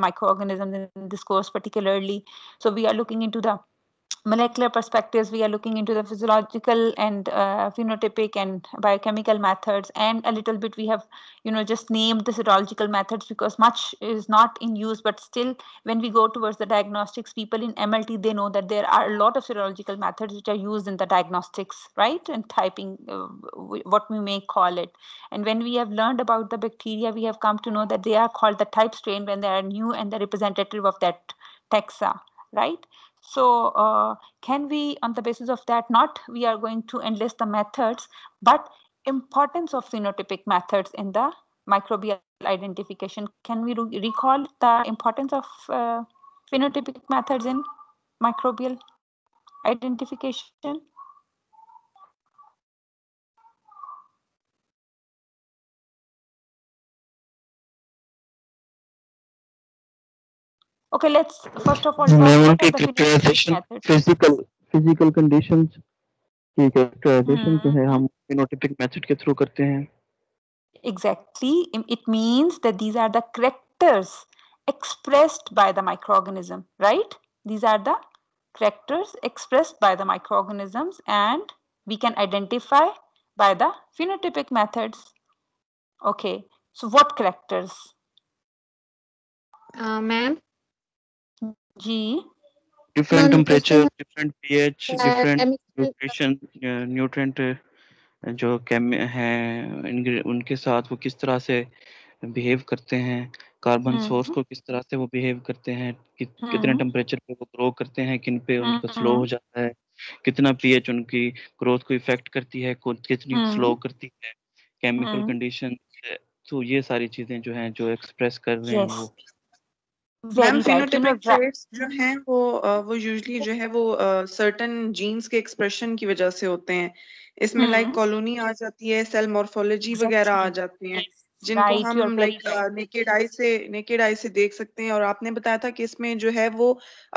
microorganisms in this course particularly. So we are looking into the molecular perspectives, we are looking into the physiological and uh, phenotypic and biochemical methods, and a little bit we have, you know, just named the serological methods because much is not in use, but still, when we go towards the diagnostics, people in MLT they know that there are a lot of serological methods which are used in the diagnostics, right, and typing uh, what we may call it. And when we have learned about the bacteria, we have come to know that they are called the type strain when they are new and the representative of that taxa, right? So uh, can we, on the basis of that, not we are going to enlist the methods, but importance of phenotypic methods in the microbial identification. Can we re recall the importance of uh, phenotypic methods in microbial identification? Okay, let's first of all talk about the characterization physical physical conditions की characterization जो है हम phenotypic method के through करते हैं exactly it means that these are the characters expressed by the microorganism right these are the characters expressed by the microorganisms and we can identify by the phenotypic methods okay so what characters uh, ma'am G. Different temperature, different pH, different nutrition, nutrient जो केम हैं उनके साथ वो किस तरह से behave करते हैं कार्बन सोर्स को किस तरह से वो बिहेव करते हैं कि, कितने टेम्परेचर पे वो ग्रो करते हैं किन पे उनका स्लो हो जाता है कितना पीएच उनकी ग्रोथ को इफ़ेक्ट करती है कितनी स्लो करती है केमिकल कंडीशन तो ये सारी चीज़ें जो हैं जो एक्सप्रेस कर रहे हैं वो। मैम फिनोटाइपिक ट्रेट्स जो हैं वो वो यूजली जो है वो सर्टन जीन्स के एक्सप्रेशन की वजह से होते हैं। इसमें लाइक कॉलोनी आ जाती है सेल मॉर्फोलॉजी वगैरह आ जाती हैं। जिनको हम लाइक नेकेड आई से नेकेड आई से देख सकते हैं। और आपने बताया था कि इसमें जो है वो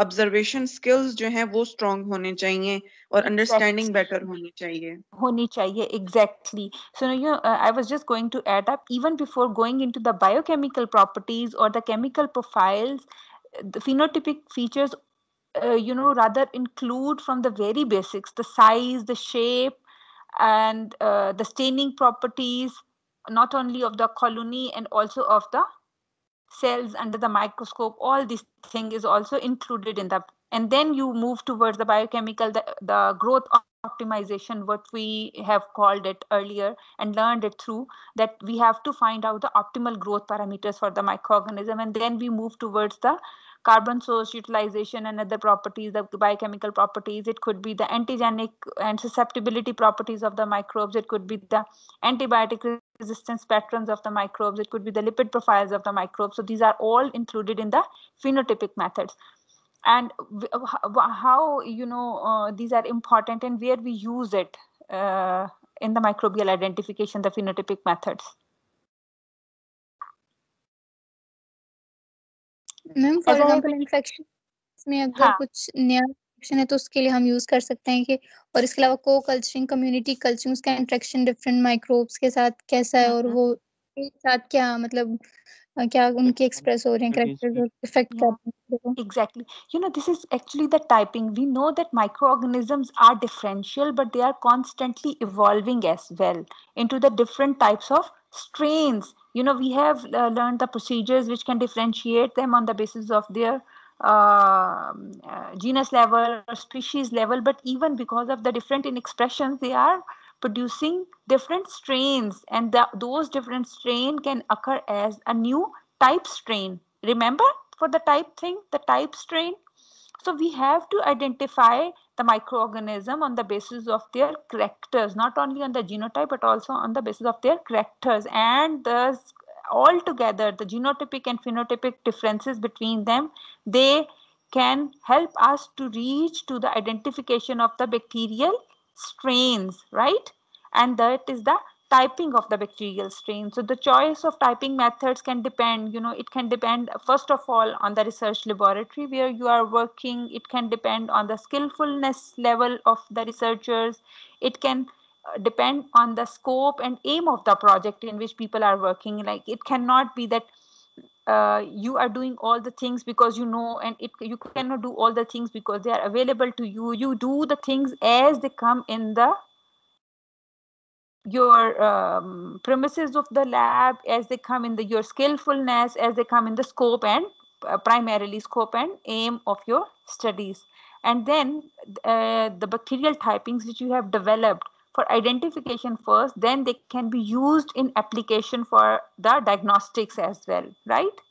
ऑब्जर्वेशन स्किल्स जो हैं वो स्ट्रांग होने चाहिए और अंडरस्टैंडिंग बेटर होनी चाहिए। होनी चाहिए exactly so you I was just going to add up even before going into the biochemical properties और the chemical profiles the phenotypic features uh, you know rather include from the very basics the size the shape and uh, the staining properties not only of the colony and also of the cells under the microscope all this thing is also included in the and then you move towards the biochemical the, the growth optimization what we have called it earlier and learned it through that we have to find out the optimal growth parameters for the microorganism and then we move towards the carbon source utilization and other properties, the biochemical properties. It could be the antigenic and susceptibility properties of the microbes. It could be the antibiotic resistance patterns of the microbes. It could be the lipid profiles of the microbes. So these are all included in the phenotypic methods. And how, you know, uh, these are important and where we use it uh, in the microbial identification, the phenotypic methods. Ma'am for example infection में अगर हाँ. कुछ नया infection है तो उसके लिए हम यूज़ कर सकते हैं कि और इसके अलावा को कल्चरिंग कम्युनिटी कल्चरिंग उसका इंटरेक्शन डिफरेंट माइक्रोब्स के साथ कैसा है और वो एक साथ क्या मतलब क्या उनके एक्सप्रेस हो रहे हैं कैरेक्टर्स और इफ़ेक्ट करते हैं exactly. You know this is actually the typing. We know that microorganisms are differential but they are constantly evolving as well into the different types of strains. You know we have uh, learned the procedures which can differentiate them on the basis of their uh, uh, genus level or species level but even because of the different in expressions they are producing different strains and the, those different strain can occur as a new type strain. Remember for the type thing the type strain? So we have to identify the microorganism on the basis of their characters, not only on the genotype, but also on the basis of their characters. And thus, altogether, the genotypic and phenotypic differences between them, they can help us to reach to the identification of the bacterial strains, right? And that is the typing of the bacterial strain. So the choice of typing methods can depend, you know, it can depend first of all on the research laboratory where you are working. It can depend on the skillfulness level of the researchers. It can uh, depend on the scope and aim of the project in which people are working. Like it cannot be that uh, you are doing all the things because you know and it you cannot do all the things because they are available to you you do the things as they come in the your um, premises of the lab as they come in the your skillfulness as they come in the scope and uh, primarily scope and aim of your studies. And then uh, the bacterial typings which you have developed for identification first then they can be used in application for the diagnostics as well right?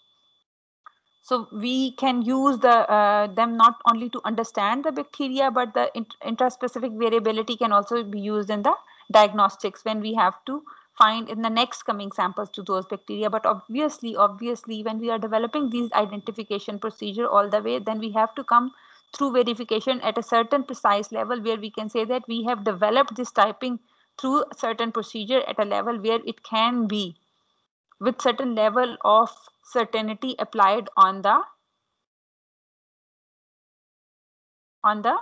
So we can use the uh, them not only to understand the bacteria but the int intraspecific variability can also be used in the diagnostics when we have to find in the next coming samples to those bacteria but obviously obviously when we are developing these identification procedure all the way then we have to come through verification at a certain precise level where we can say that we have developed this typing through certain procedure at a level where it can be with certain level of certainty applied on the on the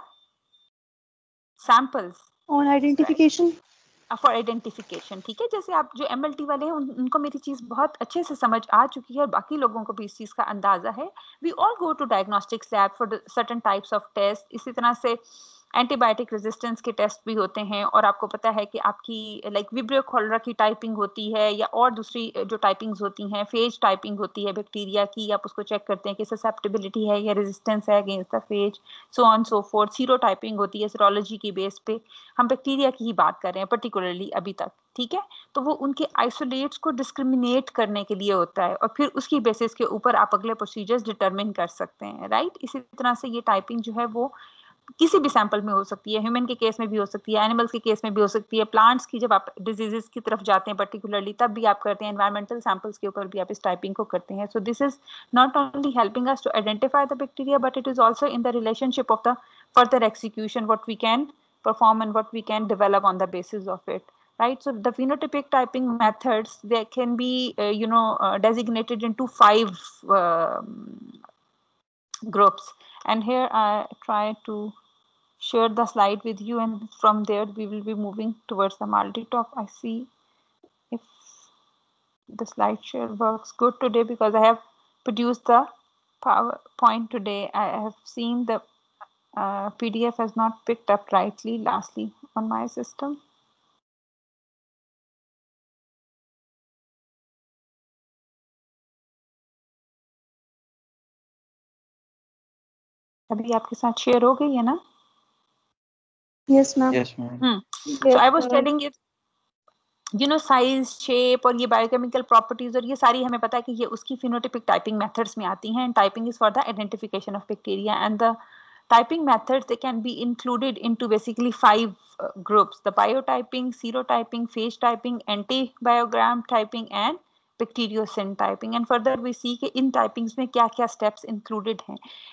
samples on identification right? For identification ठीक है? जैसे आप जो MLT वाले हैं उन, उनको मेरी चीज़ बहुत अच्छे से समझ आ चुकी है और बाकी लोगों को भी इस चीज़ का अंदाज़ा है। We all go to diagnostics lab for certain types of test इसी तरह से एंटीबायोटिक रेजिस्टेंस के टेस्ट भी होते हैं और आपको पता है कि आपकी लाइक विब्रियो खोलरा की टाइपिंग होती है या और दूसरी जो टाइपिंग्स होती हैं, फ़ेज़ टाइपिंग होती है बैक्टीरिया की, आप उसको चेक करते हैं कि ससेप्टेबिलिटी है या रेजिस्टेंस है against the phage so on so forth serotyping होती है सीरोलॉजी की बेस पे। हम बैक्टीरिया की ही बात कर रहे हैं पर्टिकुलरली अभी तक, ठीक है? तो वो उनके आइसोलेट्स को डिस्क्रिमिनेट करने के लिए होता है और फिर उसकी बेसिस के ऊपर आप अगले प्रोसीजर्स डिटरमिन कर सकते हैं राइट इसी तरह से ये टाइपिंग जो है वो किसी भी सैंपल में हो सकती है ह्यूमन के केस में भी हो सकती है एनिमल्स के केस में भी हो सकती है। प्लांट्स की जब आप डिजीजेस की तरफ़ जाते हैं पर्टिकुलरली तब भी आप करते हैं एनवायरमेंटल सैंपल्स के ऊपर भी आप इस टाइपिंग को करते हैं। So this is not only helping us to identify the bacteria but it is also in the relationship of the further execution what we can perform and what we can develop on the basis of it right? So the phenotypic typing methods they can be uh, you know uh, designated into five uh, groups. And here i try to share the slide with you and from there we will be moving towards the MALDI-TOF. I see if the slide share works good today because I have produced the PowerPoint today. I have seen the uh, PDF has not picked up rightly lastly on my system. अभी आपके साथ share हो गई है ना? Yes ma'am yes ma'am you know size shape और ये biochemical properties और ये सारी हमें पता है कि ये उसकी फिनोटिपिक टाइपिंग मेथड्स में आती हैं and typing is for the identification of bacteria and the typing methods they can be included into basically five groups the biotyping serotyping phage typing antibiogram typing and bacteriocin typing. And further we see कि in typings में क्या steps included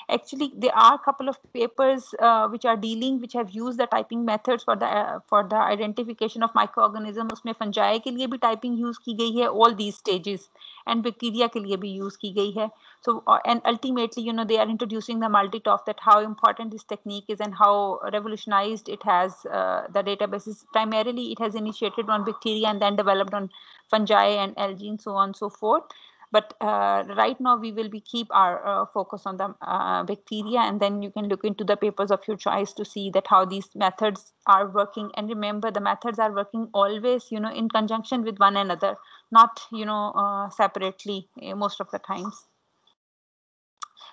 actually there are a couple of papers uh, which are dealing which have used the typing methods for the uh, for the identification of microorganism. उसमें fungi के लिए भी typing use की गई है all these stages. And bacteria के लिए भी use की गई so uh, and ultimately you know they are introducing the MALDI-TOF that how important this technique is and how revolutionized it has uh, the databases. Primarily it has initiated on bacteria and then developed on fungi and algae and so on and so forth. But uh, right now we will be keep our uh, focus on the uh, bacteria and then you can look into the papers of your choice to see that how these methods are working. And remember the methods are working always, you know, in conjunction with one another, not, you know, uh, separately eh, most of the times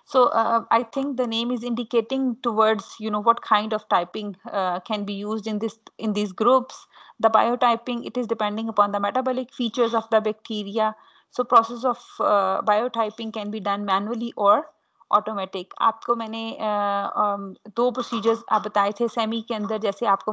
so uh, i think the name is indicating towards you know what kind of typing uh, can be used in this in these groups the biotyping it is depending upon the metabolic features of the bacteria. So process of uh, biotyping can be done manually or automatic आपको मैंने दो procedures आप बताए थे semi के अंदर जैसे आपको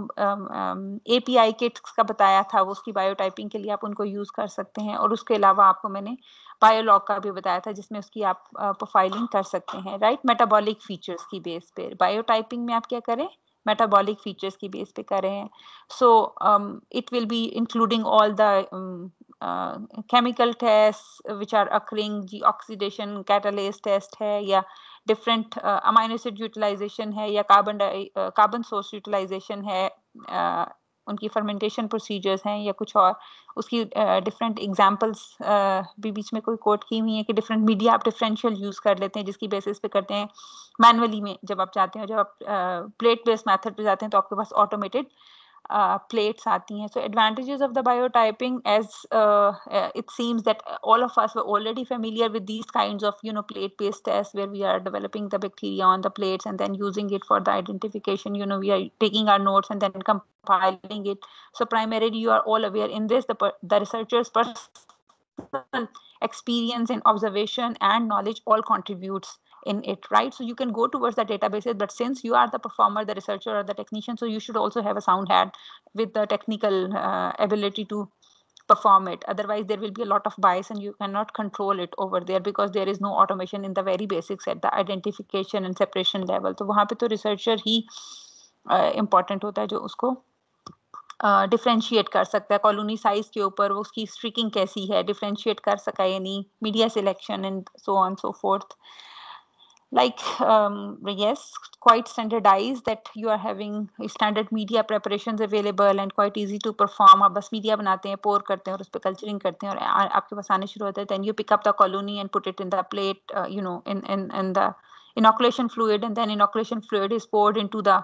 ए पी आई किट्स का बताया था वो उसकी बायोटाइपिंग के लिए आप उनको यूज़ कर सकते हैं और उसके अलावा आपको मैंने बायोलॉग का भी बताया था जिसमें उसकी आप प्रोफाइलिंग कर सकते हैं राइट मेटाबॉलिक फीचर्स की बेस पे। बायोटाइपिंग में आप क्या करें? Metabolic features ki base pe kar rahe hain so um, it will be including all the um, uh, chemical tests which are occurring the oxidation catalase test hai ya different uh, amino acid utilization hai ya carbon uh, carbon source utilization hai uh, उनकी fermentation procedures हैं या कुछ और। उसकी different uh, examples uh, भी बीच में कोई coat की हुई है कि डिफरेंट मीडिया आप डिफरेंशियल यूज़ कर लेते हैं जिसकी बेसिस पे करते हैं। मैनुअली में जब आप जाते हैं जब आप प्लेट बेस्ड मैथड पे जाते हैं तो आपके पास automated uh, plates aati hain. So advantages of the biotyping as uh, uh, it seems that all of us were already familiar with these kinds of you know plate based tests where we are developing the bacteria on the plates and then using it for the identification you know we are taking our notes and then compiling it so primarily you are all aware in this the, the researchers personal experience and observation and knowledge all contributes in it, right? So you can go towards the databases, but since you are the performer, the researcher, or the technician, so you should also have a sound head with the technical uh, ability to perform it. Otherwise, there will be a lot of bias and you cannot control it over there because there is no automation in the very basics at the identification and separation level. So वहाँ पे तो researcher ही uh, important होता है जो उसको differentiate uh, कर सकता है कॉलोनी साइज के ऊपर वो उसकी स्ट्रिकिंग कैसी है डिफ्रेंशिएट कर सका या नहीं media selection and so on so fourth like um, yes quite standardized that you are having standard media preparations available and quite easy to perform आप बस media बनाते हैं pour करते हैं और उस पर culturing करते हैं और आपके पास आने शुरू होता है then you pick up the colony and put it in the plate uh, you know in in in the inoculation fluid and then inoculation fluid is poured into the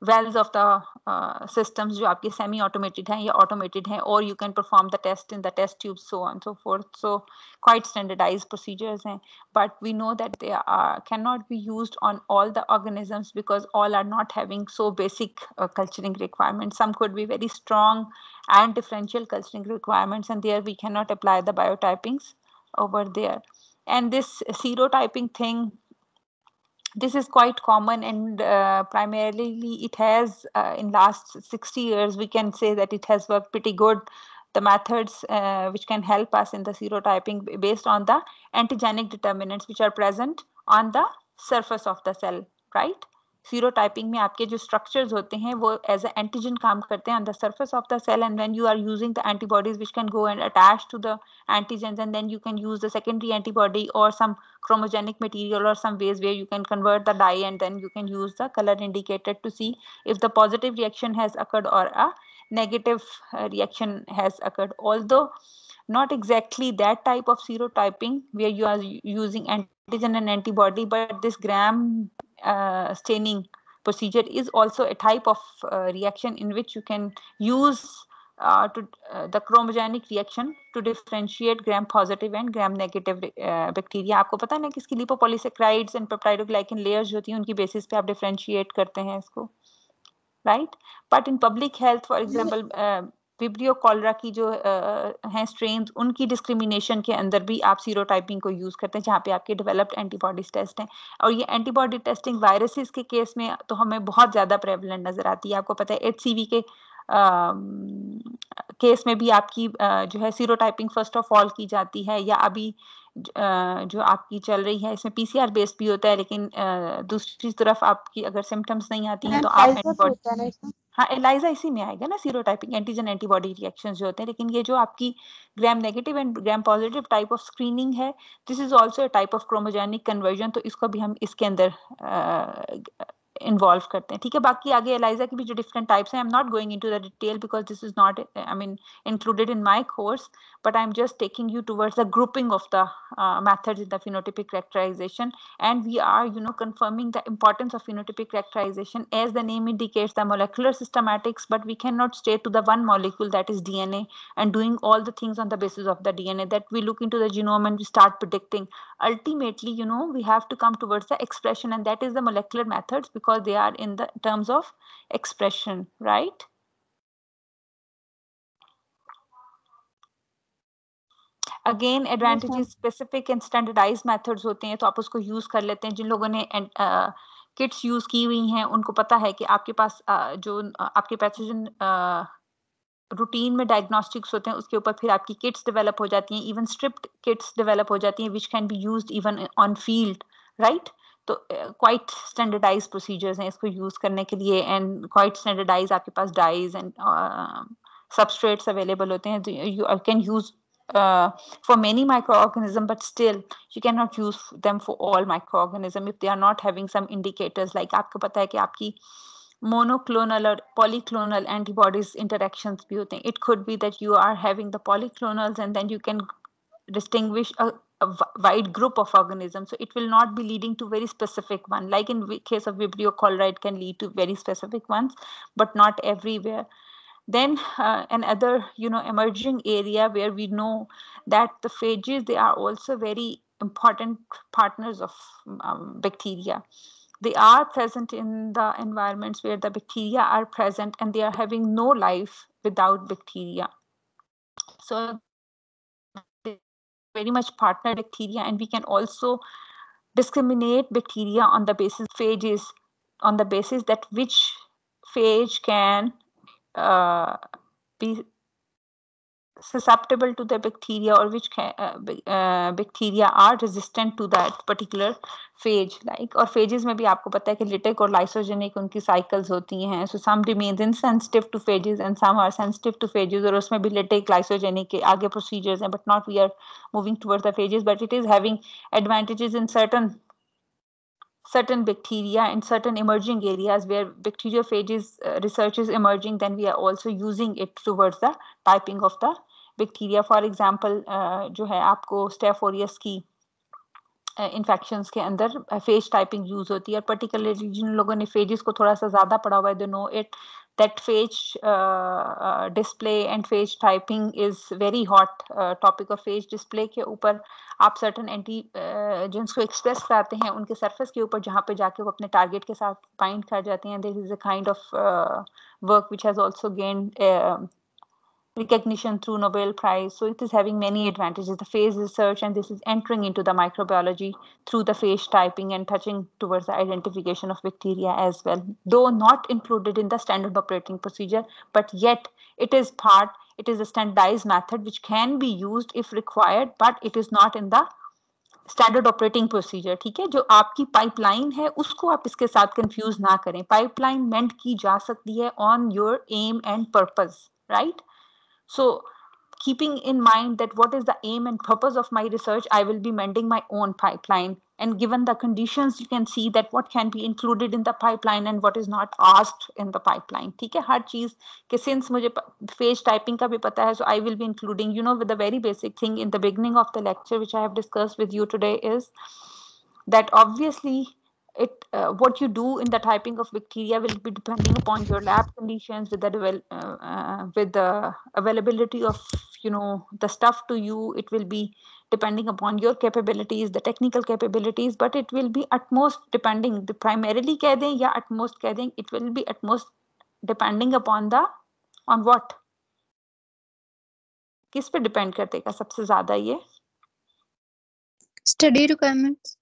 wells of the uh, systems जो आपके semi automated हैं या automated हैं or you can perform the test in the test tubes so on and so forth so quite standardized procedures हैं but we know that they are cannot be used on all the organisms because all are not having so basic uh, culturing requirements some could be very strong and differential culturing requirements and there we cannot apply the biotypings over there and this serotyping thing this is quite common and uh, primarily it has uh, in last 60 years we can say that it has worked pretty good the methods uh, which can help us in the serotyping based on the antigenic determinants which are present on the surface of the cell right सीरोटाइपिंग में आपके जो structures होते हैं वो as antigen काम करते हैं on the surface of the cell and when you are using the antibodies which can go and attach to the antigens and then you can use the secondary antibody or some chromogenic material or some ways where you can convert the dye and then you can use the color indicator to see if the positive reaction has occurred or a negative uh, reaction has occurred although not exactly that type of serotyping where you are using antigen and antibody but this gram uh, staining procedure is also a type of uh, reaction in which you can use uh, to uh, the chromogenic reaction to differentiate gram positive and gram negative uh, bacteria आपको पता है ना कि इसकी lipopolysaccharides and peptidoglycan layers जो होती हैं उनकी basis पे आप differentiate करते हैं इसको right but in public health for example uh, Vibrio cholera की जो हैं स्ट्रेन उनकी डिस्क्रिमिनेशन के अंदर भी आप सीरोटाइपिंग को यूज़ करते हैं जहाँ पे आपके डेवलप्ड एंटीबॉडीज टेस्ट हैं। और ये एंटीबॉडी टेस्टिंग वायरसेस के केस में तो हमें बहुत ज़्यादा प्रेवलेंट नज़र आती है। आपको पता है एचसीवी के केस में भी आपकी जो है सीरोटाइपिंग फ़र्स्ट ऑफ़ ऑल की जाती है या अभी जो आपकी चल रही है इसमें पीसीआर बेस्ड भी होता है लेकिन दूसरी तरफ़ आपकी अगर सिम्टम्स नहीं आती हैं तो आप एंटीबॉडी हाँ एलाइजा इसी में आएगा ना सीरोटाइपिंग एंटीजन एंटीबॉडी रिएक्शन जो होते हैं, लेकिन ये जो आपकी Gram negative and Gram positive type of screening है this is also type of chromogenic conversion तो इसको भी हम इसके अंदर इन्वॉल्व करते हैं ठीक है बाकी आगे एलाइजा की भी जो डिफरेंट टाइप्स हैं I am not going into the detail because this is not I mean included in my course but i'm just taking you towards the grouping of the uh, methods in the phenotypic characterization and we are you know confirming the importance of phenotypic characterization as the name indicates the molecular systematics but we cannot stay to the one molecule that is dna and doing all the things on the basis of the dna that we look into the genome and we start predicting ultimately you know we have to come towards the expression and that is the molecular methods because because they are in the terms of expression, right? Again advantages specific and standardise methods होते हैं तो आप उसको use कर लेते हैं। जिन लोगों ने किट्स uh, यूज़ की हुई हैं उनको पता है कि आपके पास uh, जो uh, आपके पैथोजन रूटीन में डायग्नोस्टिक्स होते हैं उसके ऊपर फिर आपकी किट्स डेवलप हो जाती हैं। इवन स्ट्रिप्ट किट्स डेवलप हो जाती हैं which can be used even on field right तो क्वाइट स्टैंडर्डाइज प्रोसीजर्स हैं इसको यूज करने के लिए एंड क्वाइट स्टैंडर्डाइज आपके पास डाइज एंड सबस्ट्रेट्स अवेलेबल होते हैं you can use for many microorganisms but still you cannot use them for all microorganisms if they are not having some indicators like आपको पता है कि आपकी monoclonal or polyclonal antibodies interactions भी होते हैं it could be that you are having the polyclonals and then you can distinguish a, a wide group of organisms so it will not be leading to very specific one. Like in case of vibrio cholerae it can lead to very specific ones but not everywhere. Then uh, another you know emerging area where we know that the phages they are also very important partners of um, bacteria. They are present in the environments where the bacteria are present and they are having no life without bacteria. So very much partner bacteria and we can also discriminate bacteria on the basis phages on the basis that which phage can uh, be susceptible to the bacteria or which can, uh, uh, bacteria are resistant to that particular phage like और phages में भी आपको पता है कि lytic और lysogenic उनकी cycles होती हैं so some remains insensitive to phages and some are sensitive to phages और उसमें भी lytic lysogenic के आगे procedures हैं but not we are moving towards the phages but it is having advantages in certain certain bacteria in certain emerging areas where bacteriophages uh, research is emerging then we are also using it towards the typing of the bacteria for example जो है आपको स्टेफोरियस की infections uh, के अंदर phase typing use होती है और particularly जिन लोगों ने फेजेस को थोड़ा सा ज़्यादा पढ़ा हुआ है they know it uh, display and phage typing is very hot uh, topic of phage display के ऊपर आप certain एंटी जेंस को एक्सप्रेस कराते हैं उनके सरफेस के ऊपर जहाँ पे जाके वो अपने टारगेट के साथ बाइंड कर जाते हैं this is a kind of work which has also gained recognition through Nobel Prize. So it is having many advantages. The phage research and this is entering into the microbiology through the phage typing and touching towards the identification of bacteria as well. Though not included in the standard operating procedure, but yet it is part, it is a standardized method which can be used if required, but it is not in the standard operating procedure ठीक है जो आपकी pipeline है उसको आप इसके साथ confuse ना करें पाइपलाइन मेंट की जा सकती है on your aim and purpose right so, keeping in mind that what is the aim and purpose of my research, I will be mending my own pipeline. And given the conditions, you can see that what can be included in the pipeline and what is not asked in the pipeline. ठीक है हर चीज के since मुझे phage typing का भी पता है, so I will be including, you know, with the very basic thing in the beginning of the lecture, which I have discussed with you today, is that obviously it uh, what you do in the typing of bacteria will be depending upon your lab conditions with the uh, uh, with the availability of you know the stuff to you it will be depending upon your capabilities the technical capabilities but it will be at most depending the primarily keh dein ya at most keh dein it will be at most depending upon the on what किस पे depend करतेगा सबसे ज्यादा ये study requirements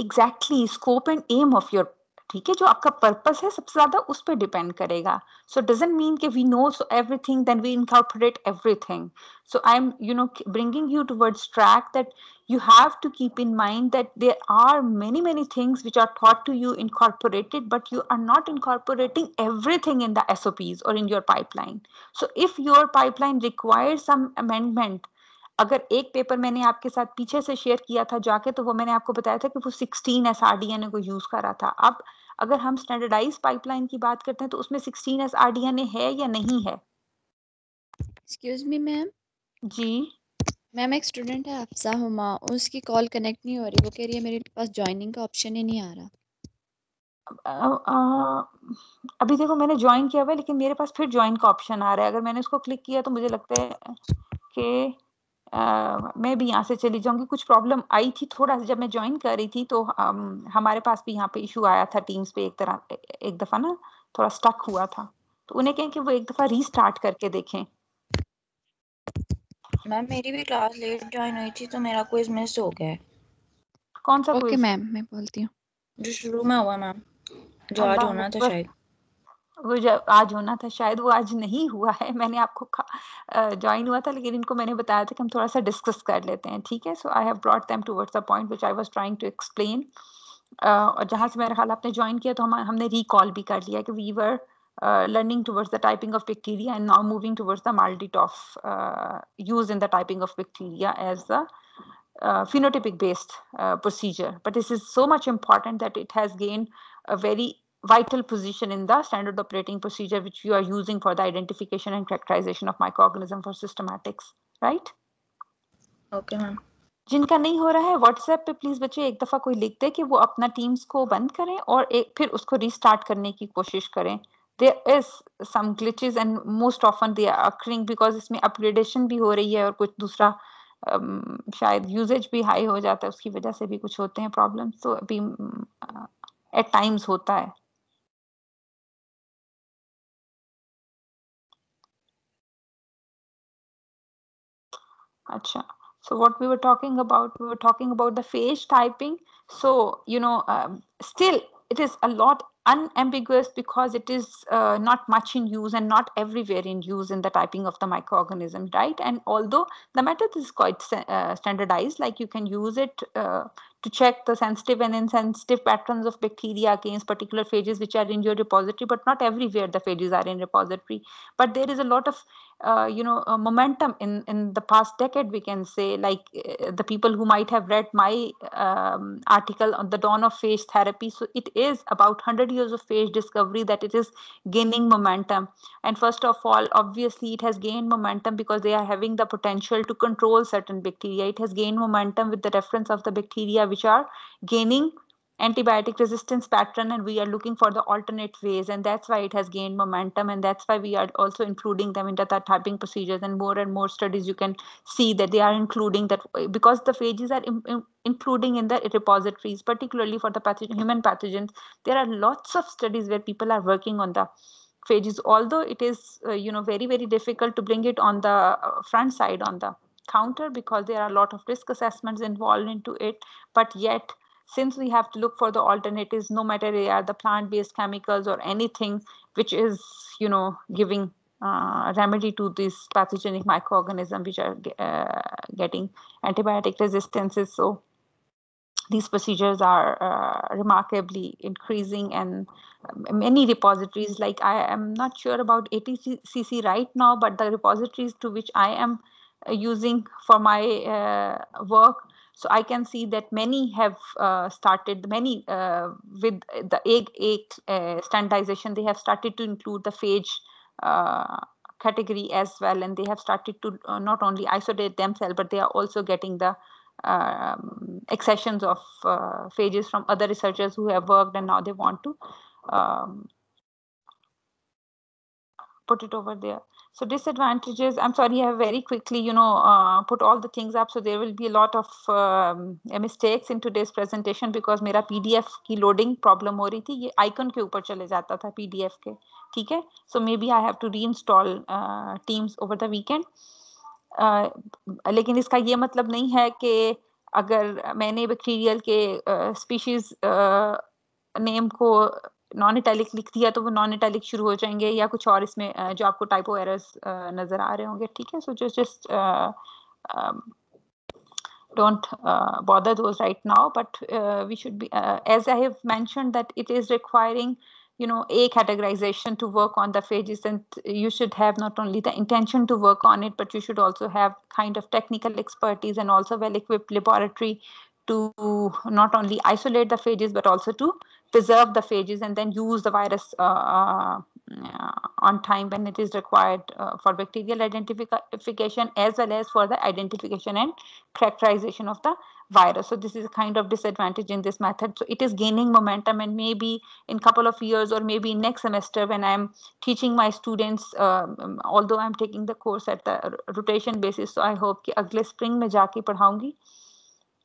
exactly scope and aim of your ठीक है जो आपका purpose है सबसे ज्यादा उस पर डिपेंड करेगा सो डजेंट मीन कि we no so everything then we incorporate everything so i'm you know bringing you towards track that you have to keep in mind that there are many many things which are taught to you incorporated but you are not incorporating everything in the sops or in your pipeline so if your pipeline requires some amendment अगर एक paper मैंने आपके साथ पीछे से share किया था जाके तो वो मैंने आपको बताया था कि वो 16 एस आर को यूज़ कर रहा था। अब अगर हम स्टैंडर्डाइज पाइपलाइन की बात करते हैं तो उसमें 16 एस आर है या नहीं है? एक्सक्यूज मी मैम जी। मैम एक स्टूडेंट है अफसा हुमा उसकी कॉल कनेक्ट नहीं हो रही। वो कह रही है मेरे पास ज्वाइनिंग का ऑप्शन ही नहीं आ रहा. अभी देखो मैंने ज्वाइन किया हुआ है लेकिन मेरे पास फिर ज्वाइन का ऑप्शन आ रहा है। अगर मैंने उसको क्लिक किया तो मुझे लगता है कि मैं भी यहाँ से चली जाऊँगी। कुछ प्रॉब्लम आई थी थोड़ा सा जब मैं ज्वाइन कर रही थी तो हम हमारे पास भी यहाँ पे इशू आया था टीम्स पे एक तरह एक दफ़ा ना थोड़ा स्टक हुआ था। तो उन्हें कहें कि वो एक दफ़ा रीस्टार्ट करके देखें। मैम मेरी भी क्लास लेट ज्वाइन हुई थी तो मेरा क्विज मिस हो गया। कौन सा ओके okay, मैम मैं बोलती हूँ। जो शुरू में हुआ मैम। जो आज होना था शायद। वो जब आज होना था, शायद वो आज नहीं हुआ है, मैंने आपको ज्वाइन हुआ था, लेकिन इनको मैंने बताया था कि हम थोड़ा सा डिस्कस कर लेते हैं, ठीक है? So I have brought them towards the point which I was trying to explain और जहाँ से मेरे ख्याल आपने ज्वाइन किया तो हम, हमने रिकॉल भी कर लिया कि we were learning towards the typing of bacteria and now moving towards the multitude of use in the typing of bacteria as the phenotypic based procedure but this is so much important that it has gain a very vital position in the standard operating procedure which you are using for the identification and characterization of microorganism for systematics right? Okay ma'am. जिनका नहीं हो रहा है WhatsApp पे please बच्चे एक दफ़ा कोई लिख दे कि वो अपना टीम्स को बंद करें और एक फिर उसको रीस्टार्ट करने की कोशिश करें। There is some glitches and most often they are occurring because इसमें अपग्रेडेशन भी हो रही है और कुछ दूसरा um, शायद यूजेज भी हाई हो जाता है उसकी वजह से भी कुछ होते हैं प्रॉब्लम्स तो अभी एट टाइम्स होता है। Acha. So what we were talking about, we were talking about the phage typing. So, you know, um, still it is a lot unambiguous because it is uh, not much in use and not everywhere in use in the typing of the microorganism right? And although the method is quite uh, standardized like you can use it uh, to check the sensitive and insensitive patterns of bacteria against particular phages which are in your repository but not everywhere the phages are in repository. But there is a lot of uh, you know uh, momentum in in the past decade we can say like uh, the people who might have read my um, article on the dawn of phage therapy. So it is about 100 years of phage discovery that it is gaining momentum. And first of all obviously it has gained momentum because they are having the potential to control certain bacteria. It has gained momentum with the reference of the bacteria which are gaining antibiotic resistance pattern and we are looking for the alternate ways and that's why it has gained momentum and that's why we are also including them into the typing procedures and more and more studies you can see that they are including that because the phages are in, in, including in the repositories particularly for the pathogen, human pathogens there are lots of studies where people are working on the phages although it is uh, you know very very difficult to bring it on the uh, front side on the counter because there are a lot of risk assessments involved into it but yet since we have to look for the alternatives no matter they are the plant-based chemicals or anything which is you know giving uh, remedy to these pathogenic microorganisms which are uh, getting antibiotic resistances. So these procedures are uh, remarkably increasing and many repositories like i am not sure about atcc right now but the repositories to which i am uh, using for my uh, work so I can see that many have uh, started, many uh, with the egg egg uh, standardization, they have started to include the phage uh, category as well. And they have started to uh, not only isolate themselves, but they are also getting the um, accessions of phages from other researchers who have worked and now they want to um, put it over there So disadvantages, I'm sorry, I have very quickly, you know, uh, put all the things up. So there will be a lot of um, mistakes in today's presentation because मेरा PDF की loading problem हो रही थी ये icon के ऊपर चले जाता था PDF के ठीक है so maybe I have to reinstall uh, Teams over the weekend uh, लेकिन इसका ये मतलब नहीं है कि अगर मैंने बैक्टीरियल के स्पीशीज नेम को नॉन इटैलिक लिख दिया तो वो नॉन इटैलिक शुरू हो जाएंगे या कुछ और इसमें जो आपको टाइपो एरर्स नजर आ रहे होंगे ठीक है so just just don't uh, bother those right now but uh, we should be uh, as i have mentioned that it is requiring you know a categorization to work on the phages and you should have not only the intention to work on it but you should also have kind of technical expertise and also well equipped laboratory to not only isolate the phages but also to preserve the phages and then use the virus uh, uh, on time when it is required uh, for bacterial identification as well as for the identification and characterization of the virus. So this is a kind of disadvantage in this method. So it is gaining momentum and maybe in couple of years or maybe next semester when I'm teaching my students, um, although I'm taking the course at the rotation basis, so I hope कि अगले spring में जाके पढ़ाऊंगी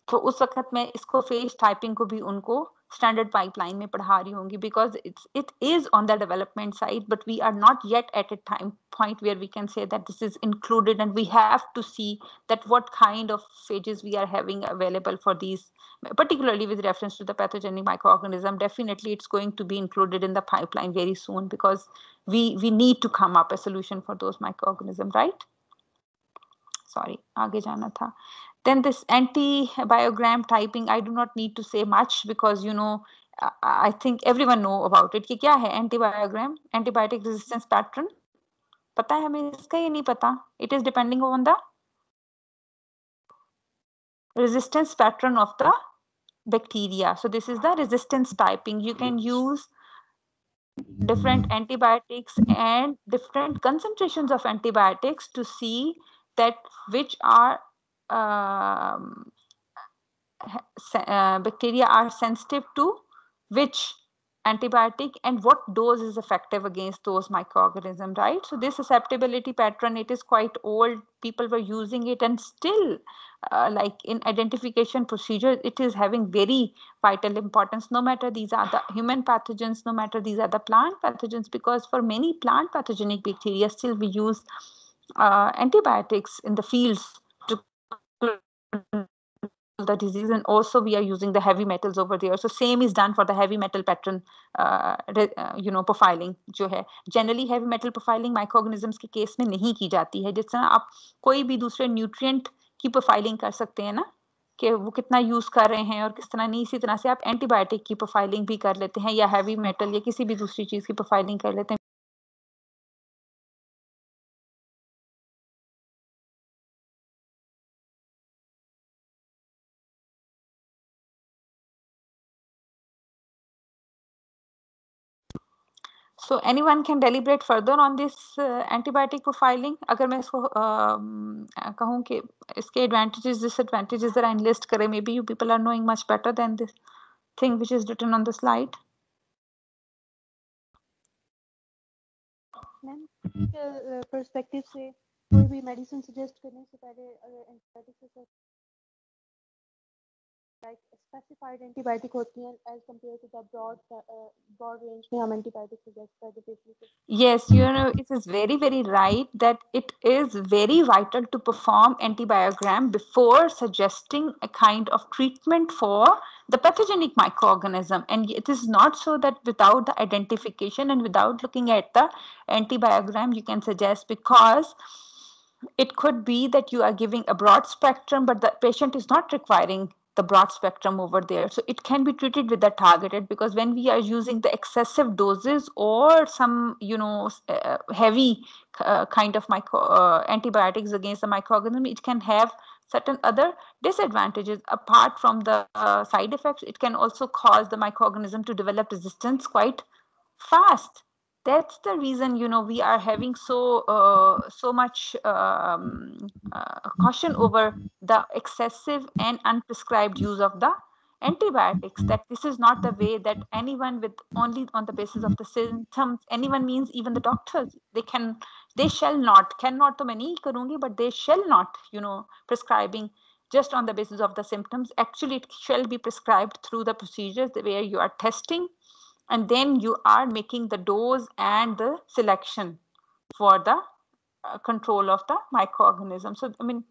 तो उस वक्त मैं इसको face typing को भी उनको standard pipeline may padha rahi hongi because it's it is on the development side but we are not yet at a time point where we can say that this is included and we have to see that what kind of phages we are having available for these particularly with reference to the pathogenic microorganism. Definitely it's going to be included in the pipeline very soon because we we need to come up a solution for those microorganism right? Sorry aage jana tha then this anti-biogram typing, I do not need to say much because, you know, I think everyone know about it. कि क्या है antibiogram, antibiotic resistance pattern? पता है हमें इसका ये नहीं पता. It is depending on the resistance pattern of the bacteria. So this is the resistance typing. You can use different antibiotics and different concentrations of antibiotics to see that which are um, uh, bacteria are sensitive to which antibiotic and what dose is effective against those microorganisms right? So this susceptibility pattern it is quite old. People were using it and still uh, like in identification procedures it is having very vital importance. No matter these are the human pathogens no matter these are the plant pathogens because for many plant pathogenic bacteria still we use uh, antibiotics in the fields the disease and also we are using the heavy metals over there so same is done for the heavy metal pattern uh, uh, you know profiling जो है generally heavy metal profiling microorganisms case में नहीं की जाती है जिस तरह आप कोई भी दूसरे nutrient की profiling कर सकते हैं ना कि वो कितना यूज़ कर रहे हैं और किस तरह नहीं इसी तरह से आप एंटीबायोटिक की प्रोफाइलिंग भी कर लेते हैं या हैवी मेटल या किसी भी दूसरी चीज़ की प्रोफाइलिंग कर लेते हैं so any one can deliberate further on this antibiotic profiling अगर मैं इसको uh, कहूँ कि इसके एडवांटेजेस डिसएडवांटेजेस जरा लिस्ट करें may be you people are knowing much better than this thing which is written on the slide ma'am perspective से कोई भी मेडिसिन सजेस्ट करने से पहले अगर एंटीबायोटिक से like specified antibiotic होती हैं as compared to the broad uh, broad range में हम antibiotic suggest कर देते हैं yes you know it is very very right that it is very vital to perform antibiogram before suggesting a kind of treatment for the pathogenic microorganism and it is not so that without the identification and without looking at the antibiogram you can suggest because it could be that you are giving a broad spectrum but the patient is not requiring the broad spectrum over there. So it can be treated with the targeted because when we are using the excessive doses or some, you know, uh, heavy uh, kind of micro uh, antibiotics against the microorganism, it can have certain other disadvantages apart from the uh, side effects. It can also cause the microorganism to develop resistance quite fast that's the reason you know we are having so uh, so much um, uh, caution over the excessive and unprescribed use of the antibiotics that this is not the way that anyone with only on the basis of the symptoms anyone means even the doctors they can they shall not cannot to many karungi but they shall not you know prescribing just on the basis of the symptoms. Actually it shall be prescribed through the procedures where you are testing and then you are making the dose and the selection for the uh, control of the microorganism. So i mean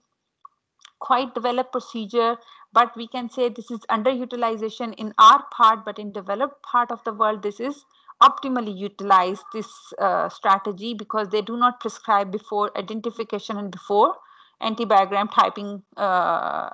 quite developed procedure but we can say this is underutilization in our part but in developed part of the world this is optimally utilized this uh, strategy because they do not prescribe before identification and before antibiogram typing uh,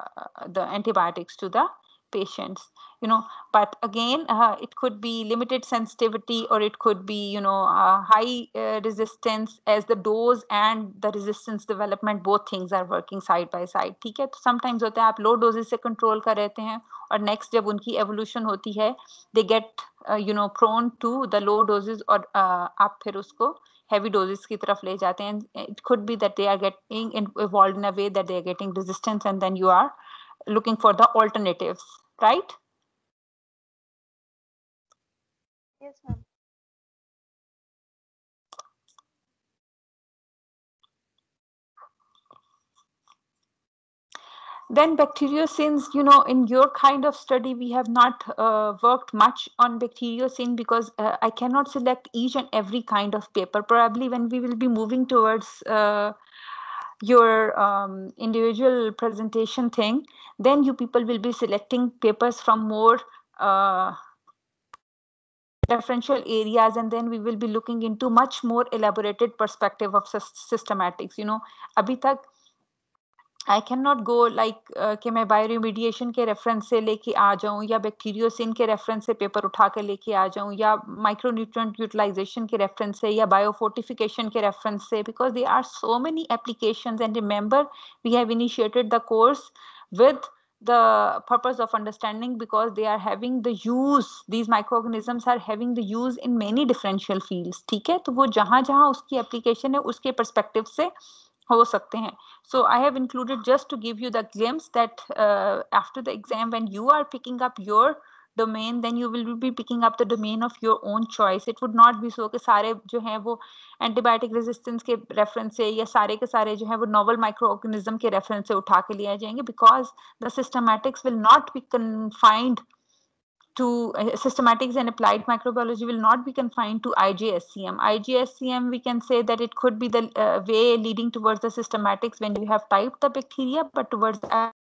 the antibiotics to the patients you know but again uh, it could be limited sensitivity or it could be you know uh, high uh, resistance as the dose and the resistance development both things are working side by side ठीक है तो sometimes होता है आप low doses से control कर रहते हैं और next जब उनकी evolution होती है they get uh, you know prone to the low doses और uh, आप फिर उसको heavy doses की तरफ ले जाते हैं it could be that they are getting evolved in a way that they are getting resistance and then you are looking for the alternatives right Yes, ma'am. then bacteriocins you know in your kind of study we have not uh, worked much on bacteriocin because uh, i cannot select each and every kind of paper probably when we will be moving towards uh, your um, individual presentation thing then you people will be selecting papers from more uh, differential areas and then we will be looking into much more elaborated perspective of systematics you know abhi tak I can not go like कि मैं बायोरिमीडिएशन के reference से लेके आ जाऊं या bacteriocin के reference से paper उठा के लेके आ जाऊं या माइक्रोन्यूट्रिएंट यूटिलाइजेशन के रेफरेंस से या बायोफोर्टिफिकेशन के रेफरेंस से because they are so many applications and remember we have initiated the course with the purpose of understanding because they are having the use these microorganisms are having the use in many differential fields ठीक है तो वो जहां जहां उसकी application है उसके perspective से हो सकते हैं so i have included just to give you the glimpse that uh, after the exam when you are picking up your domain then you will be picking up the domain of your own choice it would not be so कि सारे जो हैं वो antibiotic resistance के reference से या सारे के सारे जो हैं वो नोवल माइक्रोऑर्गेनिज्म के रेफरेंस से उठा के लिए जाएंगे because the systematics will not be confined to uh, systematics and applied microbiology will not be confined to IGSCM. IGSCM, we can say that it could be the uh, way leading towards the systematics when you have typed the bacteria, but towards the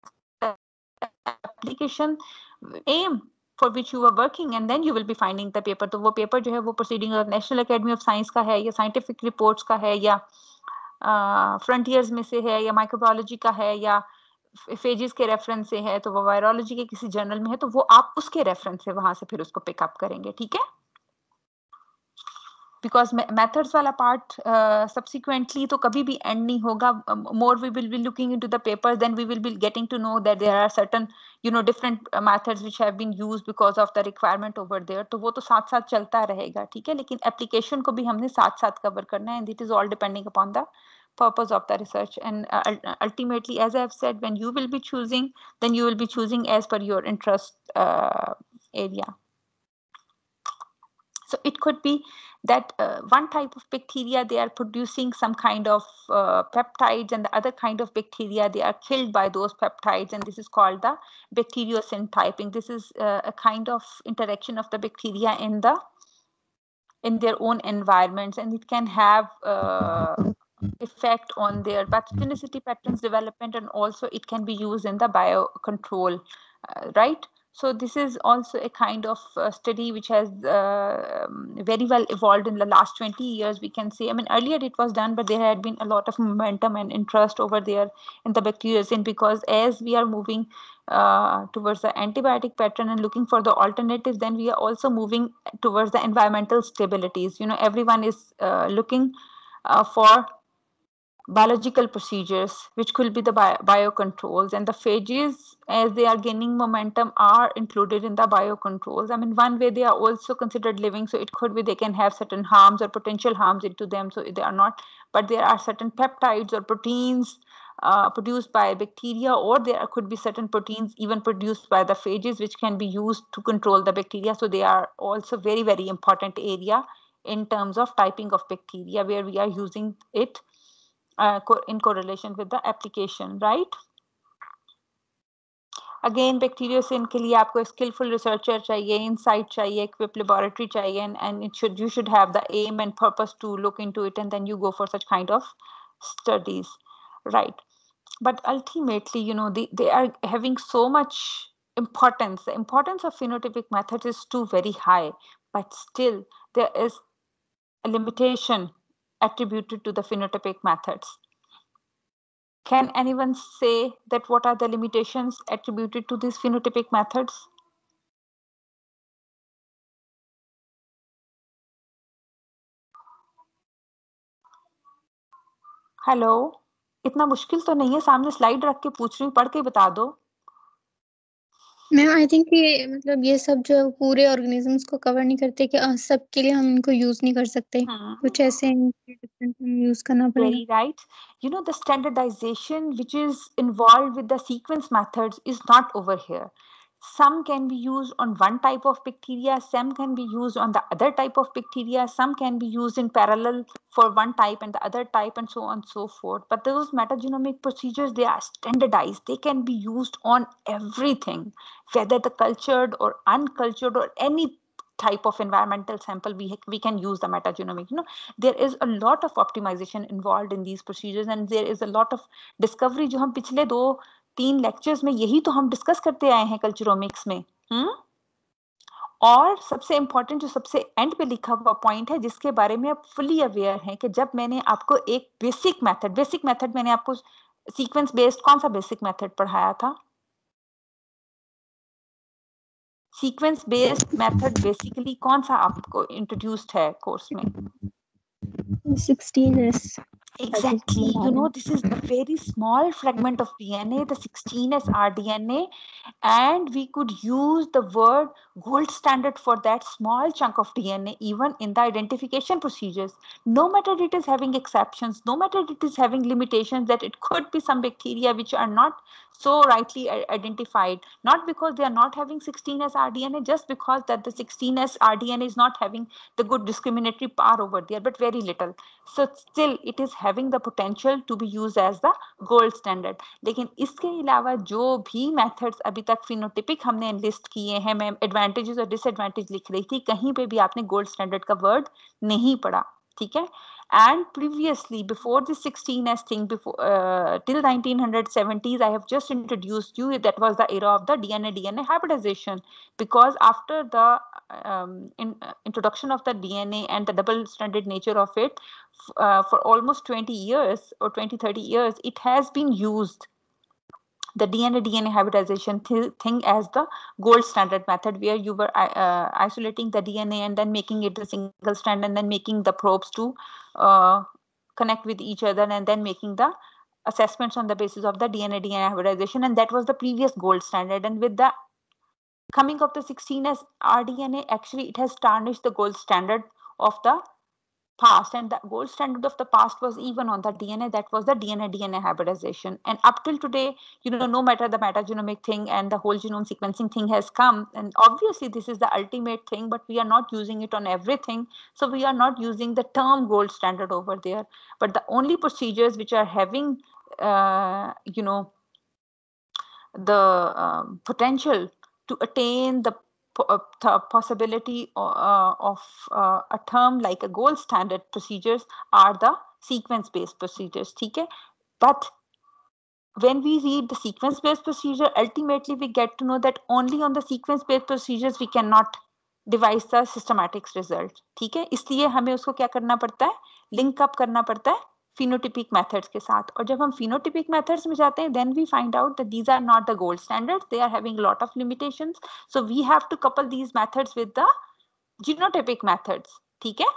application aim for which you are working and then you will be finding the paper तो वो paper जो है वो proceeding National Academy of Science का है या scientific report का है या फ्रंटियर्स uh, में से है या माइक्रोबायोलॉजी का है या फेजिस के रेफरेंस से है तो वो वायरोलॉजी के किसी जर्नल में है तो वो आप उसके रेफरेंस से वहाँ से फिर उसको पिकअप करेंगे ठीक है? बिकॉज मेथड्स वाला पार्ट सब्सिक्वेंटली तो कभी भी एंड नहीं होगा more we will be looking into the papers then we will be getting to know that there are certain you know different methods which have been used because of the requirement over there तो वो तो साथ साथ चलता रहेगा ठीक है लेकिन एप्लीकेशन को भी हमने साथ साथ कवर करना है and it is all depending upon the purpose of the research and uh, ultimately as i have said when you will be choosing then you will be choosing as per your interest uh, area so it could be that uh, one type of bacteria they are producing some kind of uh, peptides and the other kind of bacteria they are killed by those peptides and this is called the bacteriocin typing. This is uh, a kind of interaction of the bacteria in the in their own environments and it can have uh, effect on their pathogenicity patterns development and also it can be used in the biocontrol uh, right so this is also a kind of uh, study which has uh, um, very well evolved in the last 20 years, we can say. I mean, earlier it was done, but there had been a lot of momentum and interest over there in the bacteriocin because as we are moving uh, towards the antibiotic pattern and looking for the alternatives, then we are also moving towards the environmental stabilities. You know, everyone is uh, looking uh, for biological procedures, which could be the bio biocontrols and the phages as they are gaining momentum are included in the biocontrols. I mean, one way they are also considered living, so it could be they can have certain harms or potential harms into them, so they are not, but there are certain peptides or proteins uh, produced by bacteria, or there could be certain proteins even produced by the phages, which can be used to control the bacteria. So they are also very, very important area in terms of typing of bacteria, where we are using it uh, in correlation with the application, right? Again, bacteriocin ke liye skillful researcher chahiye, insight chahiye, equipped laboratory chahiye, and, you should have the aim and purpose to look into it and then you go for such kind of studies, right? But ultimately, you know, they, they are having so much importance. The importance of phenotypic methods is too very high, but still there is a limitation attributed to the phenotypic methods can anyone say that what are the limitations attributed to these phenotypic methods? Hello इतना मुश्किल तो नहीं है सामने slide रख के पूछ रही हूँ पढ़ के बता दो मैम आई थिंक ये मतलब ये सब जो पूरे ऑर्गेनिजम्स को कवर नहीं करते कि सबके लिए हम इनको यूज़ नहीं कर सकते। हाँ. कुछ ऐसे डिफरेंट यूज़ करना पड़ेगा right you know the standardisation which is involved with the sequence methods is not over here some can be used on one type of bacteria some can be used on the other type of bacteria some can be used in parallel for one type and the other type and so on and so forth but those metagenomic procedures they are standardized they can be used on everything whether the cultured or uncultured or any type of environmental sample we we can use the metagenomic you know there is a lot of optimization involved in these procedures and there is a lot of discovery जो हम पिछले दो तीन lectures में यही तो हम discuss करते आए हैं कल्चरोमिक्स में हम्म? और सबसे इंपॉर्टेंट जो सबसे एंड पे लिखा हुआ पॉइंट है, जिसके बारे में आप फुली अवेयर हैं कि जब मैंने आपको एक बेसिक मेथड बेसिक मेथड मैंने आपको सीक्वेंस बेस्ड कौन सा बेसिक मेथड पढ़ाया था? सीक्वेंस बेस्ड मेथड बेसिकली कौन सा आपको इंट्रोड्यूस्ड है कोर्स में? 16s. Exactly. You know, this is a very small fragment of DNA, the 16S rDNA, and we could use the word gold standard for that small chunk of DNA even in the identification procedures. No matter it is having exceptions, no matter it is having limitations, that it could be some bacteria which are not so rightly identified, not because they are not having 16S rDNA, just because that the 16S rDNA is not having the good discriminatory power over there, but very little. So still it is having the potential to be used as the gold standard. लेकिन इसके अलावा जो भी methods अभी तक phenotypic हमने list किए हैं मैं advantages और disadvantages लिख रही थी कहीं पे भी आपने gold standard का word नहीं पढ़ा ठीक है and previously before the 16s thing before uh, till 1970s i have just introduced you that was the era of the dna dna hybridization. Because after the um, in, uh, introduction of the dna and the double stranded nature of it uh, for almost 20 years or 20 30 years it has been used the DNA DNA hybridization th thing as the gold standard method where you were uh, isolating the DNA and then making it a single strand and then making the probes to uh, connect with each other and then making the assessments on the basis of the DNA DNA hybridization. And that was the previous gold standard. And with the coming of the 16s rDNA actually it has tarnished the gold standard of the past and the gold standard of the past was even on the dna that was the dna dna hybridization. And up till today you know no matter the metagenomic thing and the whole genome sequencing thing has come and obviously this is the ultimate thing but we are not using it on everything. So we are not using the term gold standard over there. But the only procedures which are having uh, you know the um, potential to attain the the possibility uh, of uh, a term like a gold standard procedures are the sequence based procedures okay but when we read the sequence based procedure ultimately we get to know that only on the sequence based procedures we cannot devise the systematics result ठीक है इसलिए हमें उसको क्या करना पड़ता है link up करना पड़ता है फिनोटिपिक मेथड्स के साथ। और जब हम फिनोटिपिक मेथड्स में जाते हैं then we find out that these are not the gold standard they are having lot of limitations so we have to couple these methods with the genotypic methods ठीक है?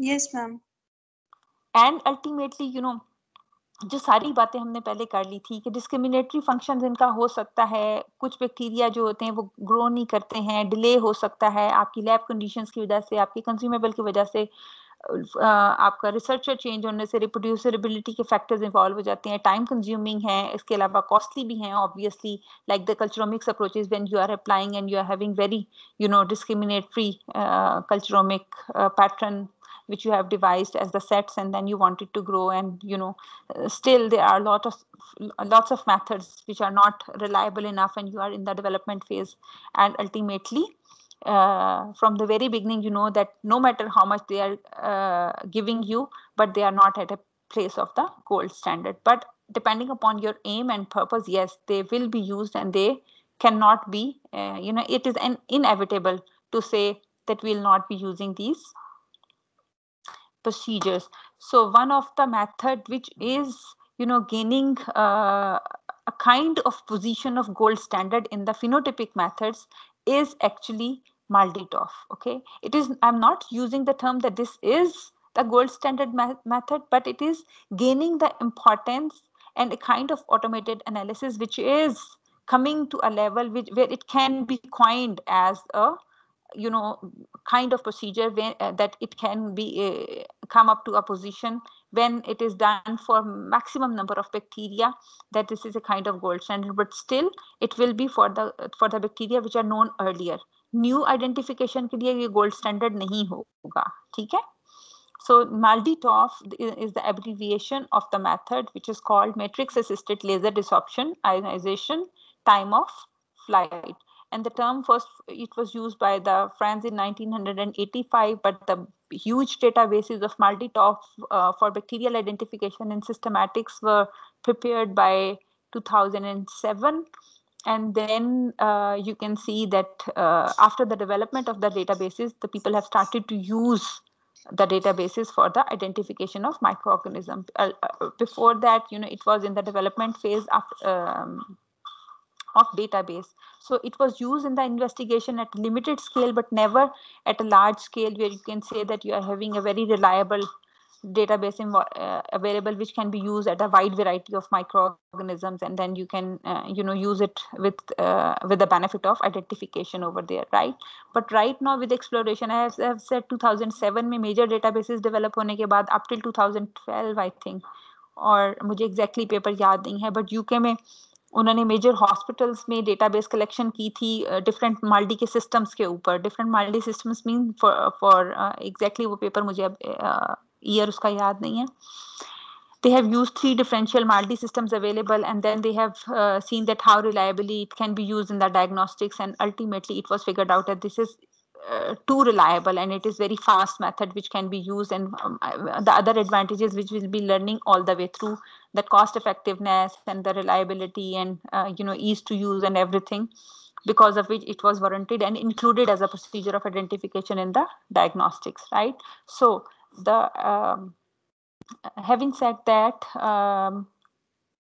Yes ma'am and ultimately you know जो सारी बातें हमने पहले कर ली थी कि डिस्क्रिमिनेटरी फ़ंक्शंस इनका हो सकता है कुछ बैक्टीरिया जो होते हैं वो ग्रो नहीं करते हैं डिले हो सकता है आपकी लैब कंडीशंस की वजह से आपके कंज्यूमेबल की वजह से। आपका रिसर्चर चेंज होने से रिप्रोड्यूसरेबिलिटी के फैक्टर्स इन्वॉल्व हो जाते हैं टाइम कंज्यूमिंग है इसके अलावा कॉस्टली भी हैं obviously like the कल्चरोमिक्स approaches when you are applying and you are having very you know discriminatory culturomic pattern which you have devised as the sets and then you want it to grow and you know uh, still there are a lot of lots of methods which are not reliable enough and you are in the development phase and ultimately uh, from the very beginning you know that no matter how much they are uh, giving you but they are not at a place of the gold standard. But depending upon your aim and purpose yes they will be used and they cannot be uh, you know it is an inevitable to say that we'll not be using these procedures. So one of the method which is you know gaining uh, a kind of position of gold standard in the phenotypic methods is actually MALDI-TOF. Okay, it is. I'm not using the term that this is the gold standard method, but it is gaining the importance and a kind of automated analysis which is coming to a level which, where it can be coined as a you know kind of procedure where, uh, that it can be uh, come up to a position when it is done for maximum number of bacteria that this is a kind of gold standard but still it will be for the for the bacteria which are known earlier new identification के लिए ये gold standard नहीं होगा ठीक है so MALDI-TOF is the abbreviation of the method which is called matrix assisted laser desorption ionization time of flight and the term first it was used by the France in 1985 but the huge databases of MALDI-TOF uh, for bacterial identification and systematics were prepared by 2007 and then uh, you can see that uh, after the development of the databases the people have started to use the databases for the identification of microorganisms. Uh, uh, before that you know it was in the development phase of, um, of database. So it was used in the investigation at limited scale, but never at a large scale where you can say that you are having a very reliable database uh, available which can be used at a wide variety of microorganisms and then you can uh, you know use it with uh, with the benefit of identification over there right but right now with exploration i have, I have said 2007 में major databases develop होने के बाद up till 2012 i think और मुझे exactly exactly paper याद नहीं है but UK में उन्होंने मेजर हॉस्पिटल्स में डेटाबेस कलेक्शन की थी डिफरेंट माल्टी के सिस्टम्स के ऊपर। Different MALDI systems mean for exactly वो पेपर मुझे अब ईयर uh, उसका याद नहीं है। They have use three differential MALDI systems available and then they have seen that how reliably it can be use in the diagnostics and ultimately it was figured out this is uh, too reliable and it is very fast method which can be used and um, the other advantages which we'll be learning all the way through that cost effectiveness and the reliability and uh, you know ease to use and everything because of which it was warranted and included as a procedure of identification in the diagnostics right? So the um, having said that um,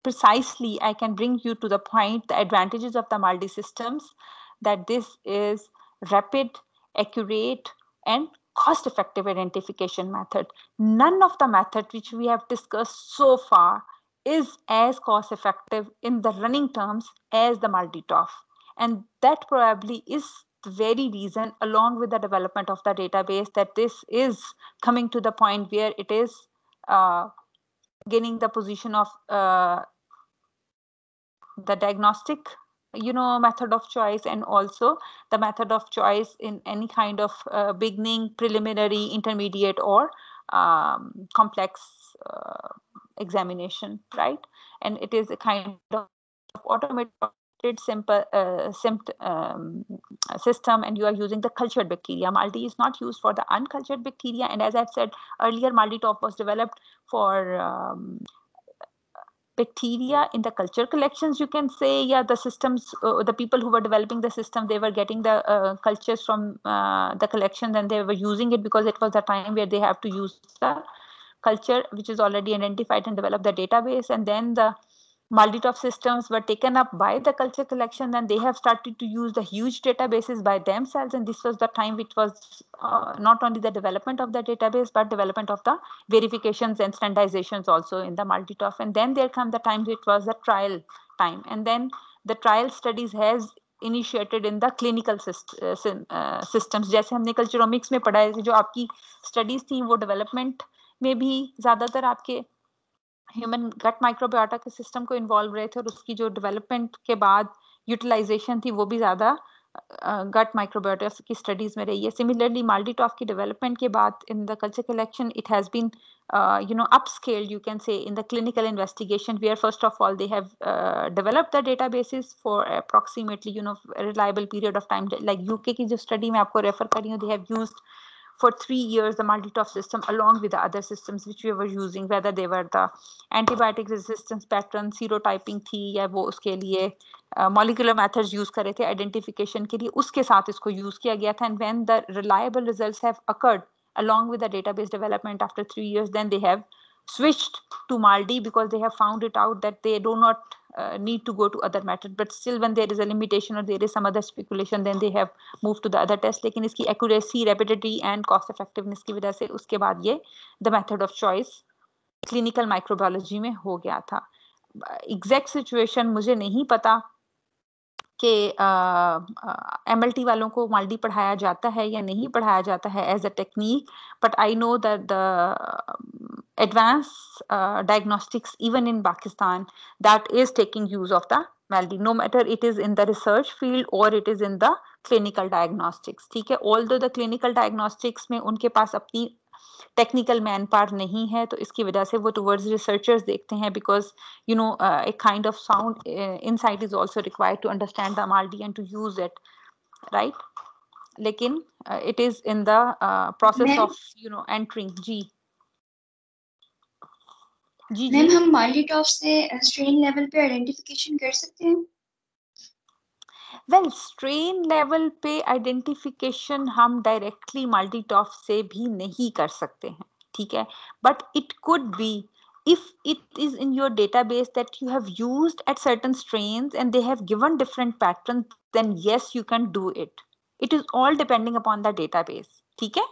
precisely i can bring you to the point the advantages of the MALDI systems that this is rapid accurate and cost effective identification method. None of the methods which we have discussed so far is as cost effective in the running terms as the MALDI-TOF. And that probably is the very reason along with the development of the database that this is coming to the point where it is uh, gaining the position of uh, the diagnostic you know method of choice and also the method of choice in any kind of uh, beginning preliminary intermediate or um, complex uh, examination right and it is a kind of automated simple uh, um, system and you are using the cultured bacteria. Maldi is not used for the uncultured bacteria. And as I've said earlier, MALDI-TOF was developed for um, bacteria in the culture collections you can say yeah the systems uh, the people who were developing the system they were getting the uh, cultures from uh, the collection and they were using it because it was the time where they have to use the culture which is already identified and develop the database. And then the multi-TOF systems were taken up by the culture collection and they have started to use the huge databases by themselves and this was the time which was uh, not only the development of the database but development of the verifications and standardizations also in the multi-TOF and then there come the time it was the trial time and then the trial studies has initiated in the clinical uh, uh, systems जैसे हमने कल्चरोमिक्स में पढ़ा है जो आपकी studies थी वो development में भी ज्यादातर आपके ह्यूमन गट माइक्रोबायोटा के सिस्टम को इन्वॉल्व रहे थे और उसकी जो डेवलपमेंट के बाद यूटिलाइजेशन थी, वो भी ज़्यादा गट माइक्रोबायोटा की स्टडीज़ में रही है। सिमिलरली माल्डीटॉफ की डेवलपमेंट के बाद in the culture collection it has been you know up scale you can say in the clinical investigation we are first of all they have develop the data basis for approximately you know reliable period of time like UK की जो study मैं आपको refer कर रही हूँ they have used for three years the MALDI-TOF system along with the other systems which we were using, whether they were the antibiotic resistance pattern, serotyping थी या वो उसके लिए मॉलिकुलर मेथड्स यूज करे थे identification, के लिए उसके साथ इसको यूज किया गया था and when the reliable results have occurred along with the database development after 3 years then they have switched to maldi because they have found it out that they do not uh, need to go to other method but still when there is a limitation or there is some other speculation then they have moved to the other test लेकिन इसकी accuracy rapidity and cost effectiveness की वजह से उसके बाद ये the method of choice clinical microbiology में हो गया था exact situation मुझे नहीं पता कि एम एल टी वालों को मालडी पढ़ाया जाता है या नहीं पढ़ाया जाता है as a technique but I know the advance diagnostics even in Pakistan that is taking use of the MALDI no matter it is in the research field और it is in the clinical diagnostics ठीक है? All the clinical diagnostics में उनके पास अपनी technical man power नहीं है तो इसकी वजह से वो टूवर्ड्स रिसर्चर्स देखते हैं because you know a kind of sound insight is also required to understand the MALDI and to use it right लेकिन it is in the process of you know entering जी। जी ma'am हम MALDI TOF से strain level पे identification कर सकते हैं? Well strain level पे identification हम डायरेक्टली मल्टीटॉफ से भी नहीं कर सकते हैं, ठीक है? But it could be if it is in your data base that you have use at certain strain and they have given different pattern then yes you can do it it is all depending upon the data base ठीक है?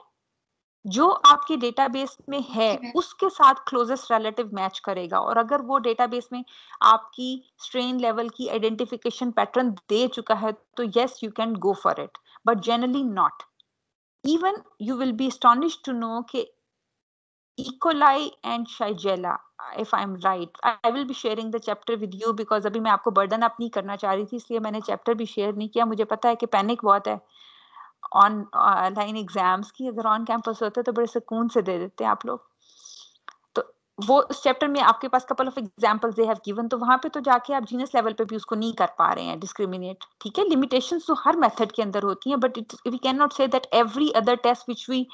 जो आपके database में है उसके साथ closest relative match करेगा और अगर वो डेटाबेस में आपकी स्ट्रेन लेवल की आइडेंटिफिकेशन पैटर्न दे चुका है तो yes you can go for it but generally not even you will be astonish to know के E coli and Shigella if i'm right i will be sharing the chapter with you because अभी मैं आपको burden up नहीं करना चाह रही थी इसलिए मैंने चैप्टर भी शेयर नहीं किया। मुझे पता है कि पैनिक बहुत है। ऑन लाइन एग्ज़ाम्स की अगर ऑन कैंपस होते तो बड़े सुकून से दे देते आप लोग। तो वो उस चैप्टर में आपके पास couple of examples they have given तो वहाँ पे तो जाके आप जीनस लेवल पे भी उसको नहीं कर पा रहे हैं डिस्क्रिमिनेट ठीक है? लिमिटेशंस तो हर मेथड के अंदर होती हैं but it we can not say that every other test which we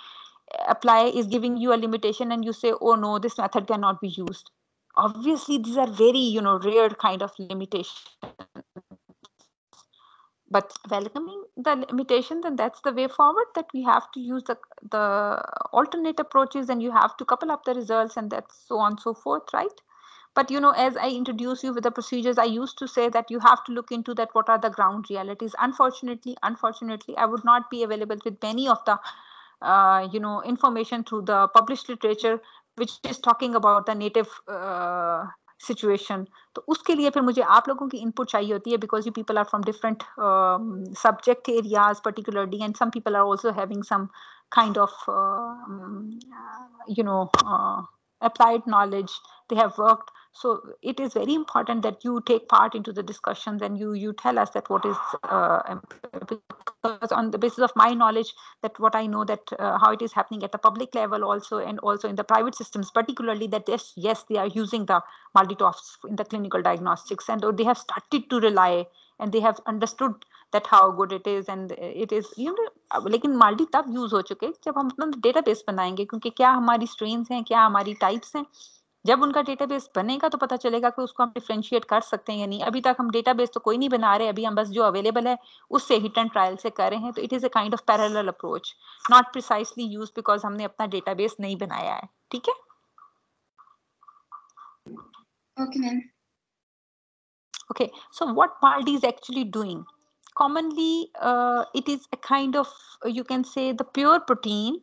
apply is giving you a limitation and you say oh no, this method cannot be used. Obviously, these are very, you know, rare kind of limitation but welcoming the limitation then that's the way forward that we have to use the the alternate approaches and you have to couple up the results and that's so on so forth right? But you know as i introduce you with the procedures i used to say that you have to look into that what are the ground realities. Unfortunately unfortunately i would not be available with many of the uh, you know information through the published literature which is talking about the native uh, situation तो उसके लिए फिर मुझे आप लोगों की input चाहिए होती है because you people are from different subject areas particularly and some people are also having some kind of uh, you know uh, applied knowledge they have worked so it is very important that you take part into the discussions and you you tell us that what is uh, because on the basis of my knowledge that what i know that uh, how it is happening at the public level also and also in the private systems particularly that yes yes they are using the MALDI-TOFs in the clinical diagnostics and uh, they have started to rely and they have understood that how good it is and uh, it is you know uh, लेकिन multi तब use हो चुके जब हम अपना database बनाएंगे क्योंकि क्या हमारी strains हैं क्या हमारी types हैं जब उनका डेटाबेस बनेगा तो पता चलेगा कि उसको हम डिफ्रेंशिएट कर सकते हैं या नहीं अभी तक हम डेटाबेस तो कोई नहीं बना रहे अभी हम बस जो अवेलेबल है उससे हिट एंड ट्रायल से कर रहे हैं तो it is a kind of parallel approach not precisely use because हमने अपना डेटाबेस नहीं बनाया है ठीक है Okay, ma'am. Okay, so what MALDI is actually doing? Commonly, uh, it is a kind of, you can say, the pure protein,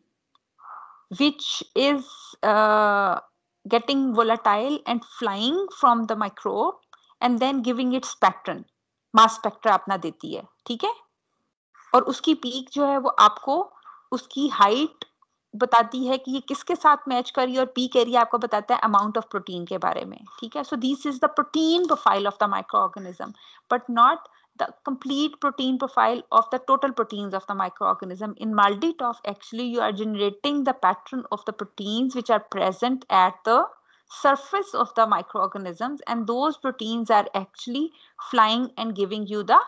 which is uh, getting volatile and flying from the microbe and then giving its pattern. Mass spectra अपना देती है, ठीक है और उसकी peak जो है वो आपको उसकी हाइट बताती है कि ये किसके साथ मैच करी और पीक एरिया आपको बताता है अमाउंट ऑफ़ प्रोटीन के बारे में, ठीक है so this is the protein profile of the microorganism but not the complete protein profile of the total proteins of the microorganism. In MALDI-TOF, actually, you are generating the pattern of the proteins which are present at the surface of the microorganisms and those proteins are actually flying and giving you the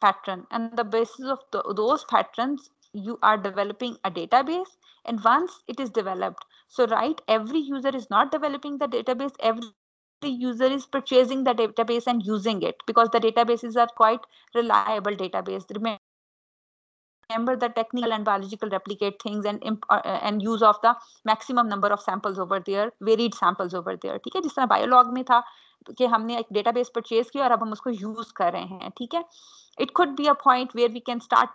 pattern. And the basis of the, those patterns, you are developing a database and once it is developed so right every user is not developing the database every user is purchasing the database and using it because the databases are quite reliable database remember the technical and biological replicate things and uh, and use of the maximum number of samples over there varied samples over there ठीक है जिस तरह बायोलॉग में था कि हमने एक database purchase किया और अब हम उसको यूज कर रहे हैं ठीक है it could be a point where we can start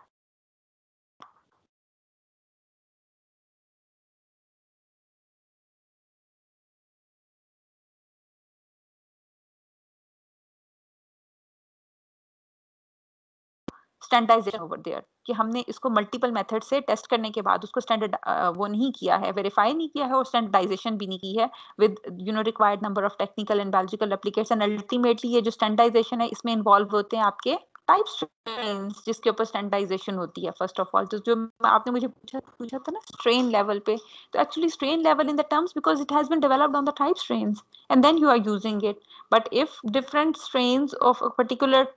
standardisation over there कि हमने इसको मल्टीपल मेथड से टेस्ट करने के बाद उसको स्टैंडर्ड वो नहीं किया है वेरीफाई नहीं किया है और स्टैंडर्डाइजेशन भी नहीं की है with you know required number of technical and biological application ultimately ये जो स्टैंडर्डाइजेशन है, इसमें इन्वॉल्व होते हैं आपके टाइप स्ट्रेन्स जिसके ऊपर स्टैंडर्डाइजेशन होती है फ़र्स्ट ऑफ़ ऑल तो जो आपने मुझे पूछा पूछा था ना स्ट्रेन लेवल पे तो actually strain level in the terms because it has been developed on the type strains and then you are using it but if different strains of a particular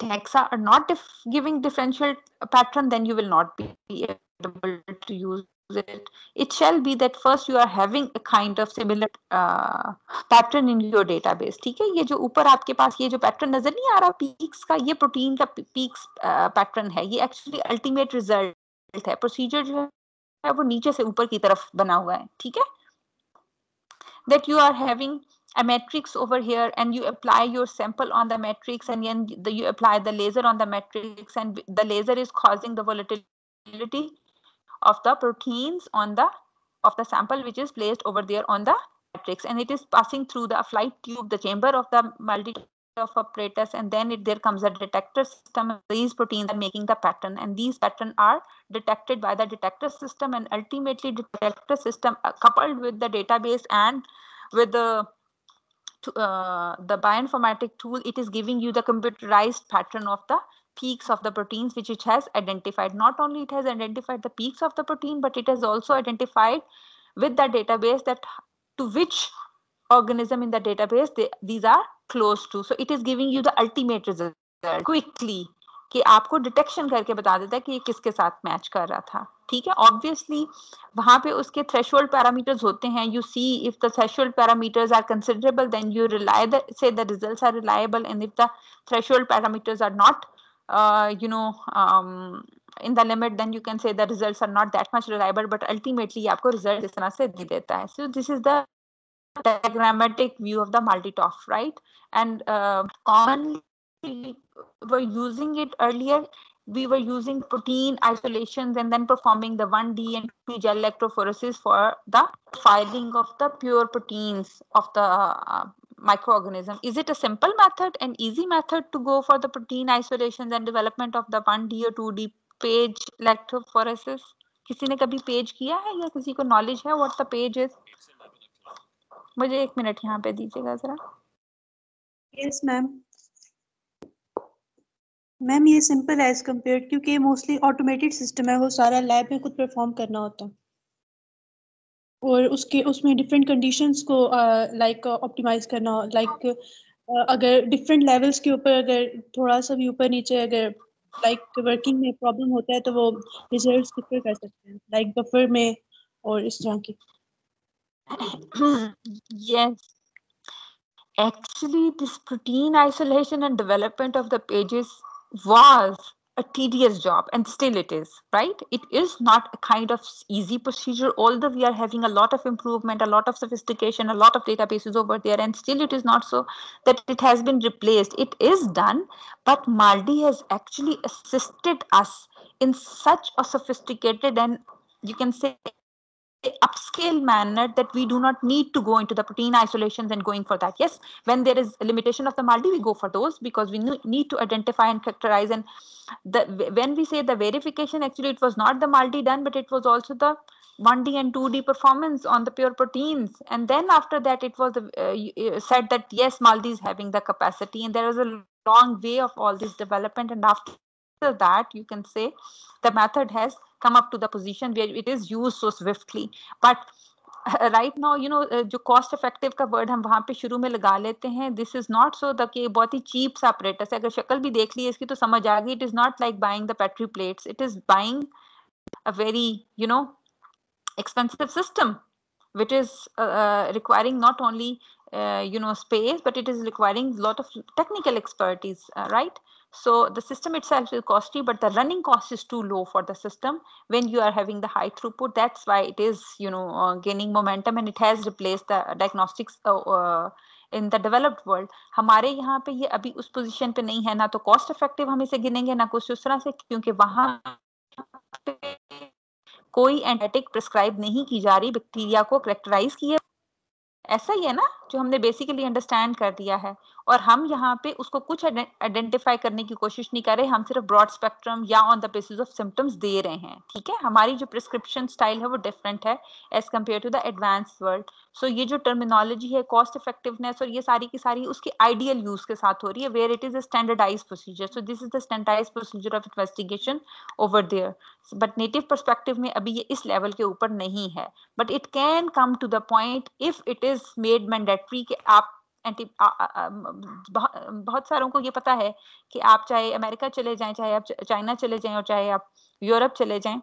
taxa are not dif giving differential pattern, then you will not be able to use it. It shall be that first you are having a kind of similar uh, pattern in your database. ठीक है ये जो ऊपर आपके पास ये जो pattern नज़र नहीं आ रहा पीक्स का ये प्रोटीन का पीक्स पैटर्न है ये एक्चुअली अल्टीमेट रिज़ल्ट है प्रोसीजर जो है वो नीचे से ऊपर की तरफ़ बना हुआ है ठीक है that you are having a matrix over here and you apply your sample on the matrix and then the, you apply the laser on the matrix and the laser is causing the volatility of the proteins on the of the sample which is placed over there on the matrix. And it is passing through the flight tube the chamber of the multi of apparatus and then it, there comes a detector system. These proteins are making the pattern and these pattern are detected by the detector system and ultimately detector system uh, coupled with the database and with the uh, the bioinformatic tool it is giving you the computerized pattern of the peaks of the proteins which it has identified not only it has identified the peaks of the protein but it has also identified with the database that to which organism in the database they, these are close to so it is giving you the ultimate result quickly कि आपको detection करके बता देता है कि ये किसके साथ मैच कर रहा था ठीक है? ऑब्वियसली वहाँ पे उसके थ्रेशोल्ड पैरामीटर्स होते हैं। You see if the threshold parameters are considerable then you rely say the results are reliable and if the threshold parameters are not you know in the limit then you can say the results are not that much reliable but ultimately आपको result इस तरह से दे देता है। So this is the diagrammatic view of the MALDI TOF right and commonly were using it earlier we were using protein isolations and then performing the 1D and 2D gel electrophoresis for the filing of the pure proteins of the uh, microorganism. Is it a simple method, an easy method to go for the protein isolations and development of the 1D or 2D page electrophoresis? किसी ने कभी page किया है या किसी को knowledge है what the page is मुझे एक मिनट यहाँ पे दीजिएगा जरा यस मैम मैम ये सिंपल है एज कंपेयर क्योंकि मोस्टली ऑटोमेटेड सिस्टम है वो सारा लैब में खुद परफॉर्म करना होता है। और उसके उसमें डिफरेंट कंडीशंस को लाइक uh, ऑप्टिमाइज like, करना लाइक like, uh, अगर डिफरेंट लेवल्स के ऊपर अगर थोड़ा सा भी ऊपर नीचे अगर लाइक like, वर्किंग में प्रॉब्लम होता है तो वो रिजल्ट्स डिफर कर सकते हैं लाइक like, बफर में और इस तरह की। Yes. Actually this protein isolation and development of the pages was a tedious job and still it is right? It is not a kind of easy procedure although we are having a lot of improvement a lot of sophistication a lot of databases over there and still it is not so that it has been replaced. It is done but maldi has actually assisted us in such a sophisticated and you can say upscale manner that we do not need to go into the protein isolations and going for that. Yes, when there is a limitation of the MALDI, we go for those because we need to identify and characterize. And the when we say the verification, actually it was not the MALDI done, but it was also the 1D and 2D performance on the pure proteins. And then after that, it was uh, said that yes, MALDI is having the capacity. And there was a long way of all this development. And after after that, you can say, the method has come up to the position where it is used so swiftly. But right now you know जो cost effective का word हम वहाँ पे शुरू में लगा लेते हैं this is not so the के बहुत ही चीप ऑपरेटर है अगर शक्ल भी देख ली इसकी तो समझ आ गई it is not like buying the battery plates it is buying a very you know expensive system which is requiring not only you know space but it is requiring lot of technical expertise right so the system itself is costly, but the running cost is too low for the system when you are having the high throughput. That's why it is, you know, uh, gaining momentum and it has replaced the diagnostics uh, uh, in the developed world हमारे यहाँ पे ये अभी उस position पे नहीं है ना तो कॉस्ट इफ़ेक्टिव हम इसे गिनेंगे ना कुछ उस तरह से क्योंकि वहाँ कोई एंटीबायोटिक प्रिस्क्राइब नहीं की जा रही बैक्टीरिया को करेक्टराइज किए ऐसा ही है ना जो हमने बेसिकली अंडरस्टैंड कर दिया है और हम यहाँ पे उसको कुछ आइडेंटिफाई करने की कोशिश नहीं कर रहे, हम सिर्फ़ ब्रॉड स्पेक्ट्रम या on the basis of symptoms दे रहे हैं, ठीक है? हमारी जो प्रिस्क्रिप्शन स्टाइल है वो डिफरेंट है as compare to the advance world so ये जो टर्मिनोलॉजी है कॉस्ट इफेक्टिवनेस और ये सारी की सारी उसकी आइडियल यूज़ के साथ हो रही है where it is a standardise procedure so this is the standardise procedure of investigation over there but native perspective में अभी ये इस लेवल के ऊपर नहीं है. But it can come to the point if it is made mandatory कि आप एंटी बहुत सारों को ये पता है कि आप चाहे अमेरिका चले जाएँ, चाहे आप चाइना चले जाएँ और चाहे आप यूरोप चले जाएँ,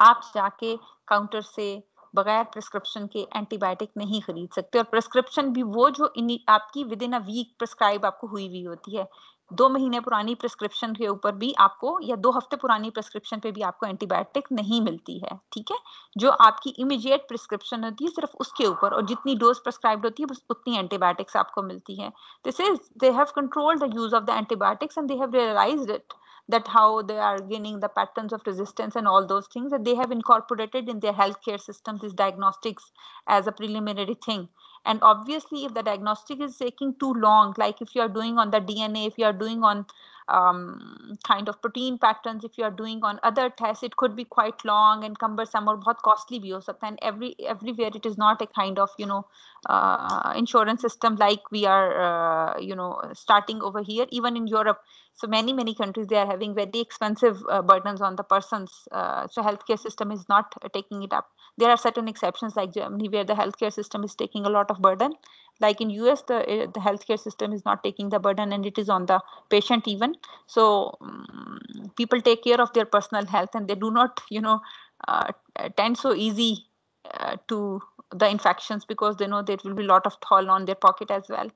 आप जाके काउंटर से बगैर प्रिस्क्रिप्शन के एंटीबायोटिक नहीं खरीद सकते और प्रिस्क्रिप्शन भी वो जो आपकी within a week prescribe आपको हुई हुई होती है। दो महीने पुरानी प्रिस्क्रिप्शन के ऊपर भी आपको या दो हफ़्ते पुरानी प्रिस्क्रिप्शन पे भी आपको एंटीबायोटिक नहीं मिलती है, ठीक है? जो आपकी इमीडिएट प्रिस्क्रिप्शन होती है सिर्फ़ उसके ऊपर और जितनी डोज प्रिस्क्राइब होती है बस उतनी एंटीबायोटिक्स आपको मिलती है। This is they have controlled the use of the antibiotics and they have realised it that how they are gaining the patterns of resistance and all those things that they have incorporated in their healthcare system these diagnostics as a preliminary thing. And obviously if the diagnostic is taking too long like if you are doing on the dna if you are doing on um, kind of protein patterns if you are doing on other tests it could be quite long and cumbersome or bahut costly views and every everywhere it is not a kind of you know uh, insurance system like we are uh, you know starting over here. Even in europe so many many countries they are having very expensive uh, burdens on the persons uh, so healthcare system is not taking it up. There are certain exceptions like germany where the healthcare system is taking a lot of burden like in us the, eh, the healthcare system is not taking the burden and it is on the patient even so um, people take care of their personal health and they do not you know uh, tend so easy uh, to the infections because they know there will be a lot of toll on their pocket as well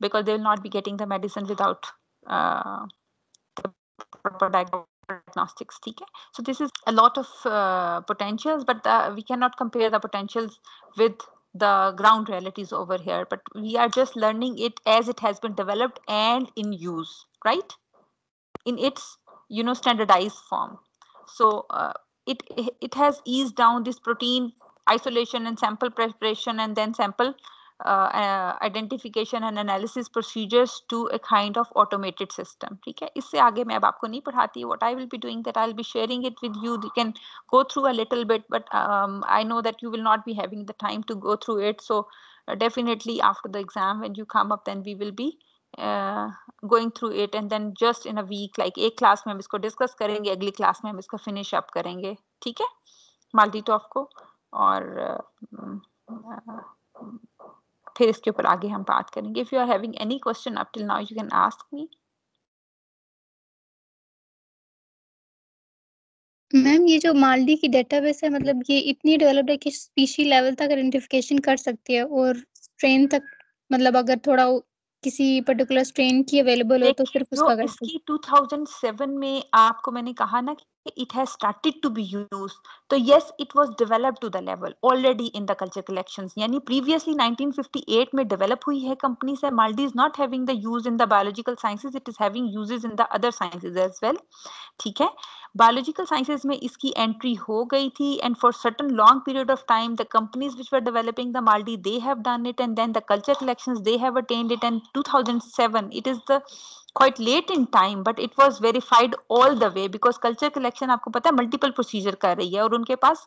because they will not be getting the medicine without uh, proper diagnostics okay? so this is a lot of uh, potentials but the, we cannot compare the potentials with the ground realities over here but we are just learning it as it has been developed and in use right? In its you know standardized form. So uh, it it has eased down this protein isolation and sample preparation and then sample uh, uh, identification and analysis procedures to a kind of automated system ठीक है इससे आगे मैं अब आपको नहीं पढ़ाती what I will be doing that I'll be sharing it with you you can go through a little bit but um, I know that you will not be having the time to go through it so uh, definitely after the exam when you come up then we will be uh, going through it and then just in a week like एक class में हम इसको discuss करेंगे अगली class में हम इसको finish up करेंगे ठीक है माल्टी टॉप को और uh, फिर इसके ऊपर आगे हम बात करेंगे। If you are having any question up till now you can ask me ma'am ये जो मालडी की डेटाबेस है मतलब ये इतनी डेवलप्ड है कि स्पीशी लेवल तक आइडेंटिफिकेशन कर सकती है और स्ट्रेन तक मतलब अगर थोड़ा किसी पर्टिकुलर स्ट्रेन की अवेलेबल हो तो सिर्फ़ उसका कर इसकी 2007 में आपको मैंने कहा ना कि it has started to be use तो yes it was developed to the level already in the culture collections यानी प्रीवियसली 1958 में डेवलप हुई है कंपनी से माल्डी is not having the use in the biological sciences it is having uses in the other sciences as well ठीक है biological sciences में इसकी entry हो गई थी and for certain long period of time the companies which were developing the maldi they have done it and then the culture collections they have attained it and 2007 it is the quite late in time but it was verified all the way because culture collection आपको पता है multiple procedure कर रही है और उनके पास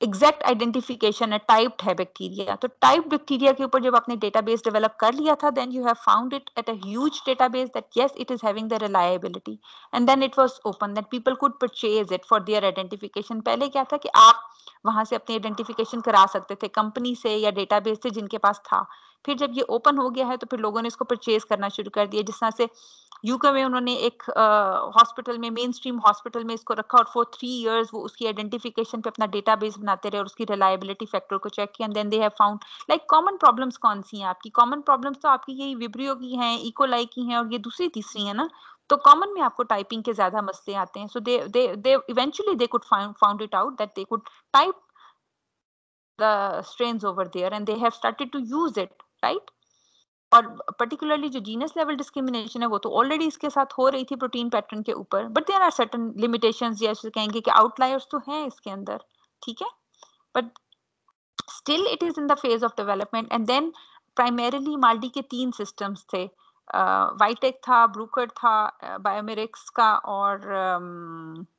exact identification है टाइप्ड है बैक्टीरिया तो टाइप बैक्टीरिया के ऊपर जब आपने डेटाबेस डेवलप कर लिया था then you have found it at a huge database that yes it is having the reliability and then it was open that people could purchase it for their identification पहले क्या था कि आप वहाँ से अपनी आइडेंटिफिकेशन करा सकते थे कंपनी से या डेटाबेस से जिनके पास था। फिर जब ये ओपन हो गया है तो फिर लोगों ने इसको परचेज करना शुरू कर दिया, जिस तरह से यूके में उन्होंने एक हॉस्पिटल में मेन स्ट्रीम हॉस्पिटल में इसको रखा और फॉर थ्री इयर्स वो उसकी आइडेंटिफिकेशन पे अपना डेटाबेस बनाते रहे और उसकी रिलायबिलिटी फैक्टर को चेक किया। And then they have found like common problems कौन सी हैं आपकी? कॉमन प्रॉब्लम्स तो आपकी यही विब्रियो की हैं इकोलाई की हैं और ये दूसरी तीसरी है ना? तो कॉमन में आपको टाइपिंग के ज़्यादा मसले आते हैं। So they they they eventually they could found it out that they could type the strains over there and they have started to use it, right? और पर्टिकुलरली जो जीनस लेवल डिस्क्रिमिनेशन है, वो तो ऑलरेडी इसके साथ हो रही थी प्रोटीन पैटर्न के ऊपर but there are certain limitation जैसे कहेंगे कि आउटलायर्स तो हैं इसके अंदर, ठीक है? But still it is in the phase of development and then primarily MALDI के तीन सिस्टम्स थे। वाइटेक था ब्रूकर था बायोमेरिक्स का और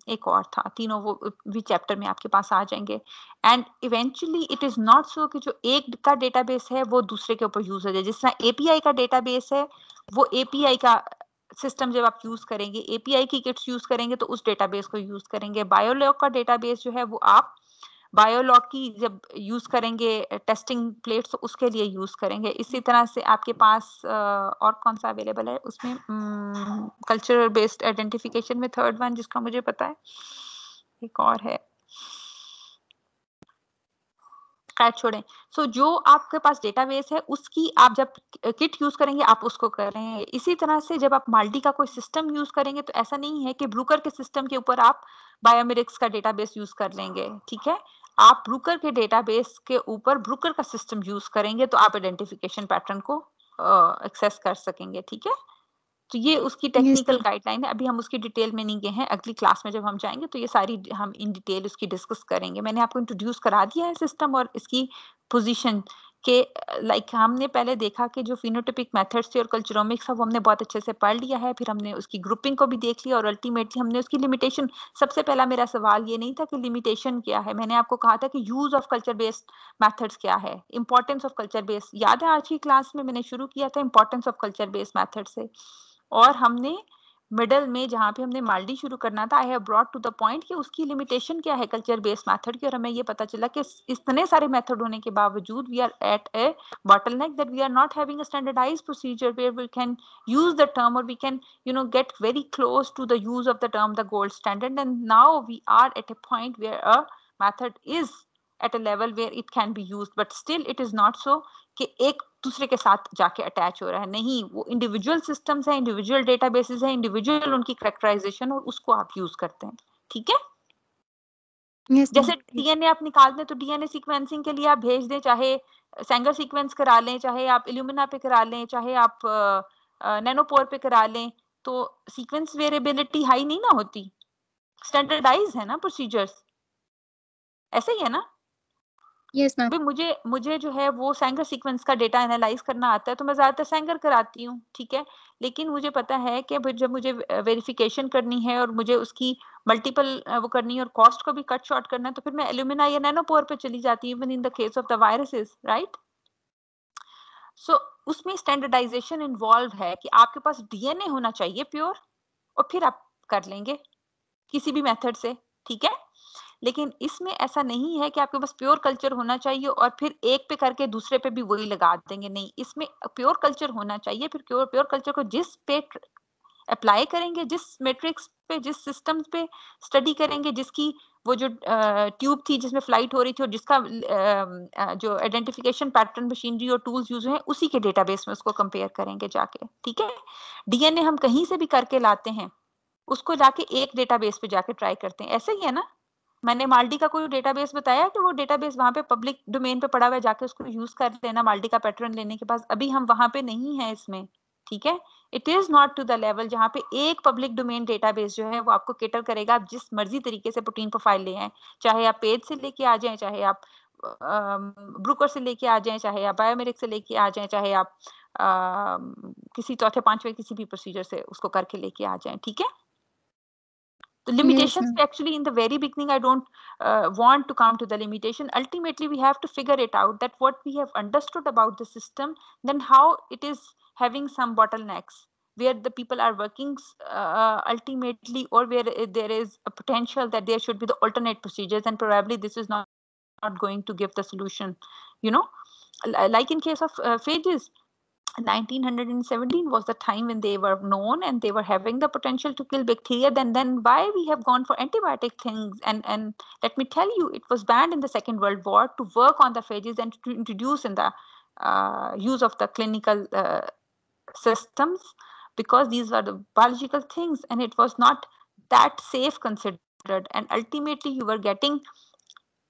एक और था। तीनों वो भी चैप्टर में आपके पास आ जाएँगे। And eventually it is not so कि जो एक का डेटाबेस है, वो दूसरे के ऊपर यूज़ हो जाए। जिस तरह एपीआई का डेटाबेस है, वो एपीआई का सिस्टम जब आप यूज़ करेंगे एपीआई की किट्स यूज़ करेंगे तो उस डेटाबेस को यूज़ करेंगे। बायोलॉग का डेटाबेस जो है, वो आप बायोलॉग की जब यूज़ करेंगे टेस्टिंग प्लेट्स उसके लिए यूज़ करेंगे। इसी तरह से आपके पास और कौन सा अवेलेबल है? उसमें कल्चरल बेस्ड आइडेंटिफिकेशन में थर्ड वन जिसका मुझे पता है। एक और है। शायद छोड़ें। सो, जो आपके पास डेटाबेस है, उसकी आप जब किट यूज़ करेंगे, आप उसको कर रहे हैं। इसी तरह से जब आप माल्टी का कोई सिस्टम यूज़ करेंगे तो ऐसा नहीं है कि ब्रूकर के सिस्टम के ऊपर आप बायोमेरिक्स का डेटाबेस यूज़ कर लेंगे, ठीक है? आप ब्रूकर के डेटाबेस के ऊपर ब्रूकर का सिस्टम यूज़ करेंगे तो आप आइडेंटिफिकेशन पैटर्न को एक्सेस कर सकेंगे, ठीक है? तो ये उसकी टेक्निकल गाइडलाइन है। अभी हम उसकी डिटेल में नहीं गए हैं। अगली क्लास में जब हम जाएँगे तो ये सारी हम इन डिटेल उसकी डिस्कस करेंगे। मैंने आपको इंट्रोड्यूस करा दिया है सिस्टम और इसकी पोजीशन के लाइक हमने पहले देखा कि जो फिनोटिपिक मेथड्स थे और कल्चरोमिक्स वो हमने बहुत अच्छे से पढ़ लिया है। फिर हमने उसकी ग्रुपिंग को भी देख लिया और अल्टीमेटली हमने उसकी लिमिटेशन सबसे पहला मेरा सवाल ये नहीं था कि लिमिटेशन क्या है। मैंने आपको कहा था कि use of culture based methods क्या है। इंपॉर्टेंस ऑफ़ कल्चर बेस्ड याद है आज की क्लास में मैंने शुरू किया था importance of culture based method से। और हमने मिडल में जहाँ पे हमने माल्डी शुरू करना था I have brought to the point कि उसकी लिमिटेशन क्या है कल्चर बेस्ड मेथड की और हमें ये पता चला कि इतने सारे मेथड होने के बावजूद we are at a bottleneck that we are not having standardise procedure where we can use the term और we can you know get very close to the use of the term the gold standard and now we are at a point where a method is at a level where it can be use but still it is not so कि एक दूसरे के साथ जाके attach हो रहा है। नहीं वो इंडिविजुअल सिस्टम्स है इंडिविजुअल डेटाबेसेस है इंडिविजुअल उनकी करेक्टराइजेशन और उसको आप यूज़ करते हैं। ठीक है? Yes, जैसे डीएनए आप निकाल दें तो डीएनए सीक्वेंसिंग के लिए आप भेज दें चाहे सेंगर सीक्वेंस करा लें चाहे आप इल्यूमिना पे करा लें चाहे आप नैनोपोर पे करा लें तो सीक्वेंस वेरिएबिलिटी हाई नहीं ना होती? स्टैंडर्डाइज है ना प्रोसीजर्स ऐसे ही है ना? यस मैम मुझे मुझे जो है वो सैंगर सीक्वेंस का डेटा एनालाइज करना आता है तो मैं ज़्यादातर सैंगर कराती हूँ, ठीक है? लेकिन मुझे पता है कि जब मुझे वेरिफिकेशन करनी है और मुझे उसकी मल्टीपल वो करनी है और कॉस्ट को भी कट शॉर्ट करना है तो फिर मैं एल्यूमिना या नैनोपोर पे चली जाती हूँ even in the case of the viruses right so उसमें स्टैंडर्डाइजेशन इन्वॉल्व है कि आपके पास डीएनए होना चाहिए प्योर और फिर आप कर लेंगे किसी भी मेथड से, ठीक है? लेकिन इसमें ऐसा नहीं है कि आपके पास प्योर कल्चर होना चाहिए और फिर एक पे करके दूसरे पे भी वही लगा देंगे। नहीं, इसमें प्योर कल्चर होना चाहिए, फिर प्योर प्योर कल्चर को जिस पे अप्लाई करेंगे, जिस मेट्रिक्स पे, जिस सिस्टम पे स्टडी करेंगे, जिसकी वो जो ट्यूब थी जिसमें फ़्लाइट हो रही थी और जिसका जो आइडेंटिफिकेशन पैटर्न मशीनरी और टूल्स यूज़ हैं, उसी के डेटाबेस में उसको कंपेयर करेंगे जाके, ठीक है? डीएनए हम कहीं से भी करके लाते हैं, उसको जाके एक डेटाबेस पे जाके ट्राई करते हैं। ऐसे ही है ना? मैंने माल्डी का कोई डेटाबेस बताया कि वो डेटाबेस वहाँ पे पब्लिक डोमेन पे पड़ा हुआ है, जाके उसको यूज़ कर लेना, माल्डी का पैटर्न लेने के पास। अभी हम वहाँ पे नहीं है इसमें, ठीक है? It is not to the level जहाँ पे एक पब्लिक डोमेन डेटाबेस जो है वो आपको केटर करेगा, आप जिस मर्ज़ी तरीके से प्रोटीन प्रोफ़ाइल ले आए। चाहे आप पेज से लेके आ जाए, चाहे आप ब्रुकर से लेके आ जाए, चाहे आप बायोमेरिक से लेके आ जाए, चाहे आप किसी चौथे, पांचवे किसी भी प्रोसीजर से उसको करके लेके आ जाए, ठीक है? The limitations actually in the very beginning i don't uh, want to come to the limitation. Ultimately we have to figure it out that what we have understood about the system then how it is having some bottlenecks where the people are working uh, ultimately or where there is a potential that there should be the alternate procedures and probably this is not, not going to give the solution you know? Like in case of uh, phages 1917 was the time when they were known and they were having the potential to kill bacteria. Then then why we have gone for antibiotic things? And and let me tell you it was banned in the second world war to work on the phages and to introduce in the uh, use of the clinical uh, systems because these were the biological things and it was not that safe considered. And ultimately you were getting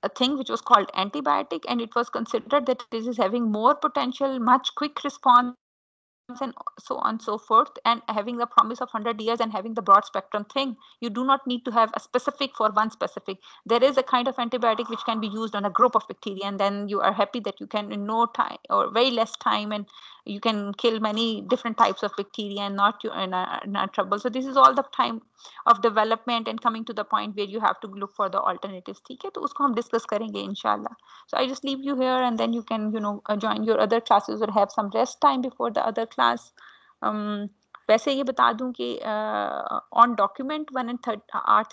a thing which was called antibiotic and it was considered that this is having more potential much quick response and so on and so forth and having the promise of 100 years and having the broad spectrum thing. You do not need to have a specific for one specific. There is a kind of antibiotic which can be used on a group of bacteria and then you are happy that you can in no time or very less time and you can kill many different types of bacteria and not you in, a, in a trouble so this is all the time of development and coming to the point where you have to look for the alternatives ठीक है तो उसको हम discuss करेंगे inshallah so I just leave you here and then you can you know uh, join your other classes or have some rest time before the other class um, वैसे ये बता दूं कि on document one and third are